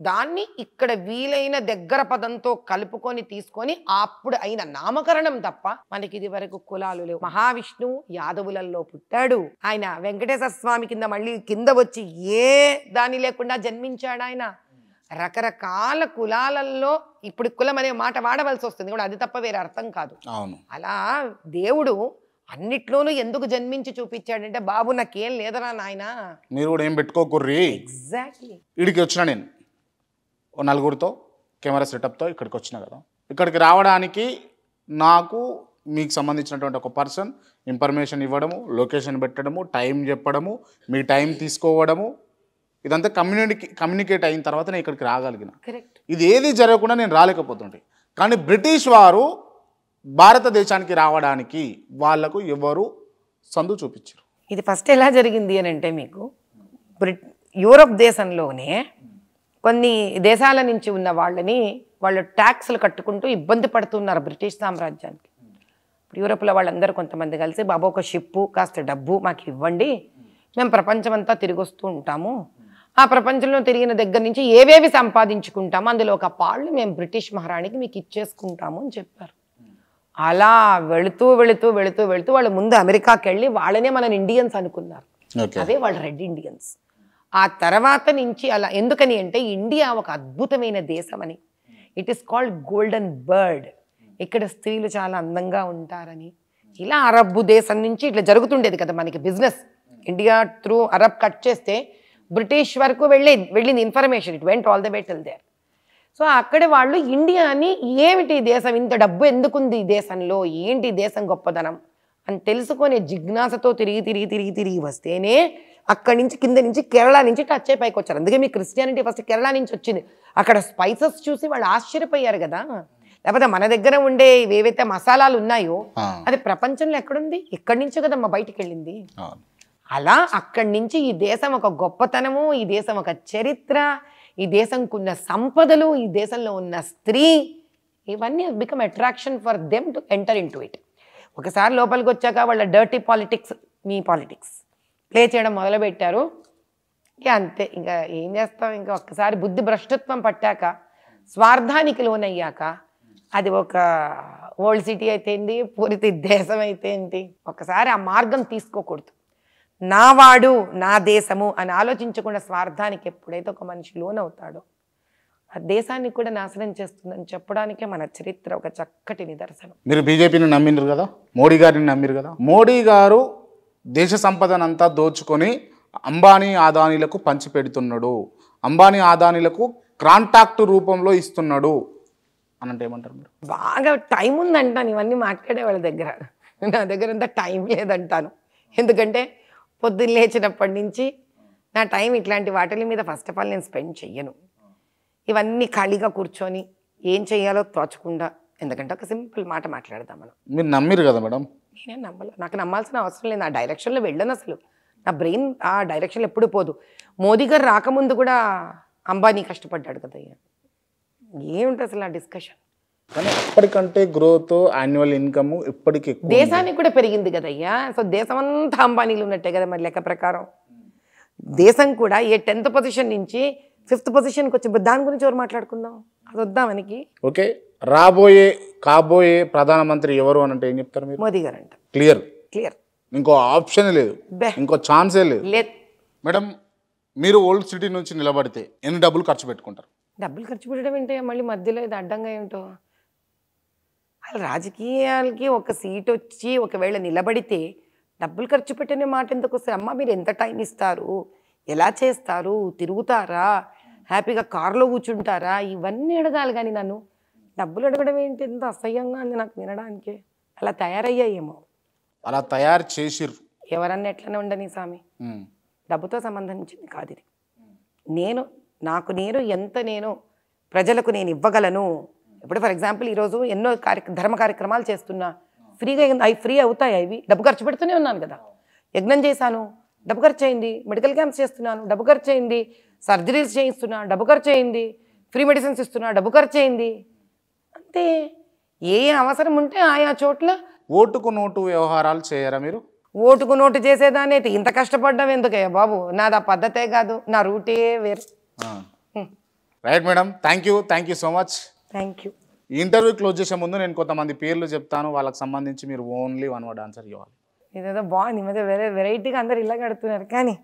దాన్ని ఇక్కడ వీలైన దగ్గర పదంతో కలుపుకొని తీసుకొని అప్పుడు అయిన నామకరణం తప్ప మనకి ఇది వరకు కులాలు లేవు. మహావిష్ణువు యాదవులలో పుట్టాడు. ఆయన వెంకటేశ్వర స్వామి కింద మళ్ళీ కింద వచ్చి ఏ దాని లేకుండా జన్మించాడు ఆయన? రకరకాల కులాలలో ఇప్పుడు కులం అనే మాట వాడవలసి వస్తుంది. కూడా అది తప్ప వేరే అర్థం కాదు. అవును. అలా దేవుడు అన్నిట్లోనూ ఎందుకు జన్మించి చూపించాడంటే బాబు నాకేం లేదరా నాయన. మీరు కూడా ఏం పెట్టుకోకుర్రి ఎగ్జాక్ట్లీ ఇక్కడికి వచ్చిన నేను. ఓ నలుగురితో కెమెరా సెటప్తో ఇక్కడికి వచ్చిన కదా. ఇక్కడికి రావడానికి నాకు మీకు సంబంధించినటువంటి ఒక పర్సన్ ఇన్ఫర్మేషన్ ఇవ్వడము లొకేషన్ పెట్టడము టైం చెప్పడము మీ టైం తీసుకోవడము ఇదంతా కమ్యూనిటీ కమ్యూనికేట్ అయిన తర్వాత నేను ఇక్కడికి రాగలిగిన. కరెక్ట్ ఇది ఏది జరగకుండా నేను రాలేకపోతుంటే. కానీ బ్రిటిష్ వారు భారతదేశానికి రావడానికి వాళ్ళకు ఎవరు సందు చూపించారు. ఇది ఫస్ట్ ఎలా జరిగింది అని అంటే మీకు బ్రిట్ యూరప్ దేశంలోనే కొన్ని దేశాల నుంచి ఉన్న వాళ్ళని వాళ్ళు ట్యాక్స్లు కట్టుకుంటూ ఇబ్బంది పడుతున్నారు బ్రిటిష్ సామ్రాజ్యానికి. ఇప్పుడు యూరోప్లో వాళ్ళందరూ కొంతమంది కలిసి బాబు ఒక షిప్పు కాస్త డబ్బు మాకు ఇవ్వండి మేము ప్రపంచమంతా తిరిగి వస్తూ ఉంటాము. ఆ ప్రపంచంలో తిరిగిన దగ్గర నుంచి ఏవేవి సంపాదించుకుంటామో అందులో ఒక పాళ్ళు మేము బ్రిటిష్ మహారాణికి మీకు ఇచ్చేసుకుంటాము అని చెప్పారు. అలా వెళుతూ వెళుతూ వెళుతూ వెళుతూ వాళ్ళు ముందు అమెరికాకి వెళ్ళి వాళ్ళనే మన ఇండియన్స్ అనుకున్నారు. అవే వాళ్ళు రెడ్ ఇండియన్స్. ఆ తర్వాత నుంచి అలా ఎందుకని అంటే ఇండియా ఒక అద్భుతమైన దేశం అని it is called golden bird ఇక్కడ స్త్రీలు చాలా అందంగా ఉంటారని. ఇలా అరబ్ దేశం నుంచి ఇట్లా జరుగుతుండేది కదా మనకి business India through Arab cut చేస్తే బ్రిటిష్ వరకు వెళ్ళే వెళ్ళింది information it went all the way till there so అక్కడ వాళ్ళు ఇండియాని ఏమిటి ఈ దేశం? ఇంత డబ్బు ఎందుకుంది ఈ దేశంలో? ఏంటి దేశం గొప్పదనం అని తెలుసుకునే జిజ్ఞాసతో తిరిగి తిరిగి తిరిగి తిరిగి వస్తేనే అక్కడి నుంచి కింద నుంచి కేరళ నుంచి టచ్ అయి పైకి వచ్చారు. అందుకే మీ క్రిస్టియానిటీ ఫస్ట్ కేరళ నుంచి వచ్చింది. అక్కడ స్పైసెస్ చూసి వాళ్ళు ఆశ్చర్యపోయారు కదా. లేకపోతే మన దగ్గర ఉండే ఏవైతే మసాలాలు ఉన్నాయో అది ప్రపంచంలో ఎక్కడుంది? ఇక్కడి నుంచే కదమ్మా బయటికి వెళ్ళింది. అలా అక్కడి నుంచి ఈ దేశం ఒక గొప్పతనము ఈ దేశం ఒక చరిత్ర ఈ దేశంకున్న సంపదలు ఈ దేశంలో ఉన్న స్త్రీ ఇవన్నీ become attraction for them to enter in to it ఒకసారి లోపలికి వచ్చాక వాళ్ళ డర్టీ పాలిటిక్స్ మీ పాలిటిక్స్ ప్లే చేయడం మొదలుపెట్టారు. ఇక అంతే ఇంకా ఏం చేస్తాం? ఇంకా ఒక్కసారి బుద్ధి భ్రష్టత్వం పట్టాక స్వార్థానికి లోనయ్యాక అది ఒక ఓల్డ్ సిటీ అయితే ఏంటి పూర్తి దేశం అయితే ఏంటి ఒకసారి ఆ మార్గం తీసుకోకూడదు. నా వాడు నా దేశము అని ఆలోచించకుండా స్వార్థానికి ఎప్పుడైతే ఒక మనిషి లోనవుతాడో ఆ దేశాన్ని కూడా నాశనం చేస్తుందని చెప్పడానికే మన చరిత్ర ఒక చక్కటి నిదర్శనం. మీరు బీజేపీని నమ్మినారు కదా? మోడీ గారిని నమ్మిరు కదా? మోడీ గారు దేశ సంపదనంతా దోచుకొని అంబానీ ఆదానీలకు పంచిపెడుతున్నాడు. అంబానీ ఆదానీలకు కాంటాక్ట్ రూపంలో ఇస్తున్నాడు. అని అంటే ఏమంటారు మీరు? బాగా టైం ఉందంటాను ఇవన్నీ మాట్లాడే వాళ్ళ దగ్గర. నా దగ్గర అంత టైం లేదంటాను. ఎందుకంటే పొద్దున్న లేచినప్పటి నుంచి నా టైం ఇట్లాంటి వాటి మీద ఫస్ట్ ఆఫ్ ఆల్ నేను స్పెండ్ చెయ్యను. ఇవన్నీ ఖాళీగా కూర్చొని ఏం చేయాలో తోచకుండా ఎందుకంటే ఒక సింపుల్ మాట మాట్లాడదాం మనం. మీరు నమ్మిరు కదా మేడం? నేనేం నమ్మలే. నాకు నమ్మాల్సిన అవసరం లేదు. ఆ డైరెక్షన్లో వెళ్ళను అసలు. నా బ్రెయిన్ ఆ డైరెక్షన్లో ఎప్పుడు పోదు. మోదీ గారు రాకముందు కూడా అంబానీ కష్టపడ్డాడు కదా ఏముంటుంది అసలు ఆ డిస్కషన్ కానీ అప్పటికంటే గ్రోత్ యాన్యువల్ ఇన్కమ్ ఇప్పటికి దేశానికి కూడా పెరిగింది కదయ్యా. సో దేశం అంతా అంబానీలు ఉన్నట్టే కదా మరి లెక్క ప్రకారం. దేశం కూడా ఏ టెన్త్ పొజిషన్ నుంచి ఫిఫ్త్ పొజిషన్కి వచ్చి దాని గురించి ఎవరు మాట్లాడుకుందాం? అది వద్దా మనకి? ఓకే. రాబోయే కాబోయే ప్రధానమంత్రి ఎవరు అని అంటే ఏం చెప్తారు మీరు? మోదీ గారు అంట క్లియర్. క్లియర్. ఇంకో ఆప్షన్ లేదు. ఇంకో ఛాన్సే లేదు. లేదు. మేడం మీరు ఓల్డ్ సిటీ నుంచి నిలబడితే ఎన్ని డబ్బులు ఖర్చు పెట్టుకుంటారు? డబ్బులు ఖర్చు పెట్టడం ఏంటి మళ్ళీ మధ్యలో ఇది అడ్డంగా ఏమిటో అసలు రాజకీయాలకి ఒక సీట్ వచ్చి ఒకవేళ నిలబడితే డబ్బులు ఖర్చు పెట్టనే మాట ఎందుకు వస్తుంది అమ్మ మీరు ఎంత టైం ఇస్తారు? ఎలా చేస్తారు? తిరుగుతారా? హ్యాపీగా కారులో కూర్చుంటారా? ఇవన్నీ అడగాలి కానీ నన్ను. డబ్బులు అడగడం ఏంటి? ఎంత అసహ్యంగా ఉంది నాకు వినడానికి. అలా తయారయ్యాయేమో. అలా తయారు చేసిర్రు. ఎవరన్నా ఎట్లనే ఉండని స్వామి. డబ్బుతో సంబంధించింది కాదు ఇది. నేను నాకు నేను ఎంత నేను ప్రజలకు నేను ఇవ్వగలను? ఇప్పుడు ఫర్ ఎగ్జాంపుల్ ఈరోజు ఎన్నో కార్య ధర్మ కార్యక్రమాలు చేస్తున్నా ఫ్రీగా అవి ఫ్రీ అవుతాయి అవి డబ్బు ఖర్చు పెడుతూనే ఉన్నాను కదా. యజ్ఞం చేశాను డబ్బు ఖర్చు అయింది మెడికల్ క్యాంప్స్ చేస్తున్నాను డబ్బు ఖర్చు అయింది సర్జరీస్ చేయిస్తున్నా డబ్బు ఖర్చు అయింది ఫ్రీ మెడిసిన్స్ ఇస్తున్నా డబ్బు ఖర్చు అయింది. అంతే. ఏ అవసరం ఉంటే ఆయా చోట్ల ఓటుకు నోటు వ్యవహారాలు చేయరా మీరు? ఓటుకు నోటు చేసేదాన్ని అయితే ఇంత కష్టపడ్డాం ఎందుకయ్యా బాబు? నాది ఆ పద్ధతే కాదు నా రూటే వేరు. Right madam thank you thank you so much. Thank you ఈ ఇంటర్వ్యూ క్లోజ్ చేసే ముందు నేను కొంతమంది పేర్లు చెప్తాను. వాళ్ళకి సంబంధించి మీరు ఓన్లీ వన్ వర్డ్ ఆన్సర్ ఇవ్వాలి. ఇదేదో బాగుంది మధ్య వేరే వెరైటీగా అందరు ఇలా కడుతున్నారు. కానీ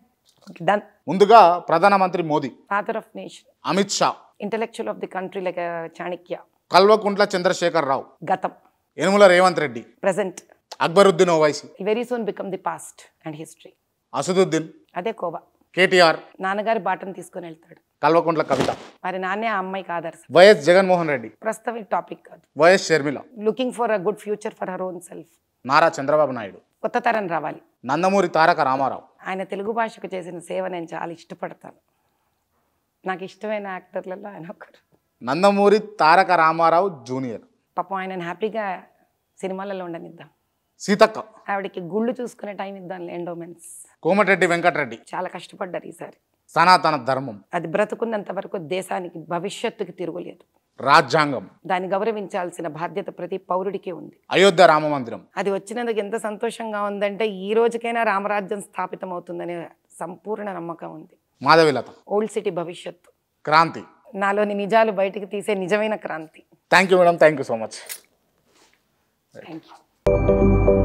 డన్ ముందుగా ప్రధానమంత్రి Modi. Father of nation Amit Shah. Intellectual of the country like Chanakya Kalvakuntla Chandrashekar Rao. గతం Yanumala Revanth Reddy. Present Akbaruddin Owaisi. Very soon become the past and history Asaduddin. అదే కోవా. కేటీఆర్. నాన్నగారి బాటను తీసుకొని వెళ్తాడు. కల్వకుంట్ల కవిత. మరి నాన్నే ఆ అమ్మాయికి ఆదర్శం. వైఎస్ జగన్మోహన్ రెడ్డి. ప్రస్తుతం ఈ టాపిక్ కాదు. YS Sharmila. Looking for a good future for her own self Nara Chandrababu Naidu. కొత్త తరం రావాలి. నందమూరి తారక రామారావు. ఆయన తెలుగు భాషకు చేసిన సేవ నేను చాలా ఇష్టపడతాను. నాకు ఇష్టమైన యాక్టర్లలో ఆయన ఒకరు. నందమూరి తారక రామారావు జూనియర్. పాపం ఆయనను హ్యాపీగా సినిమాలలో ఉండనిద్దాం. సీతక్క. ఆవిడకి గుళ్ళు చూసుకునే టైం ఇద్దాం ఎండోమెన్స్ కోమటిరెడ్డి వెంకటరెడ్డి. చాలా కష్టపడ్డారు ఈసారి. సనాతన ధర్మం. అది బ్రతుకున్నంత వరకు దేశానికి భవిష్యత్తుకి తిరుగులేదు. రాజ్యాంగం. దాన్ని గౌరవించాల్సిన బాధ్యత ప్రతి పౌరుడికి ఉంది. అయోధ్య రామ మందిరం. అది వచ్చినందుకు ఎంత సంతోషంగా ఉందంటే ఈ రోజుకైనా రామరాజ్యం స్థాపితం అవుతుందనే సంపూర్ణ నమ్మకం ఉంది. మాధవిలత. ఓల్డ్ సిటీ భవిష్యత్తు. క్రాంతి. నాలోని నిజాలు బయటికి తీసే నిజమైన Kranti. Thank you madam thank you so much thank you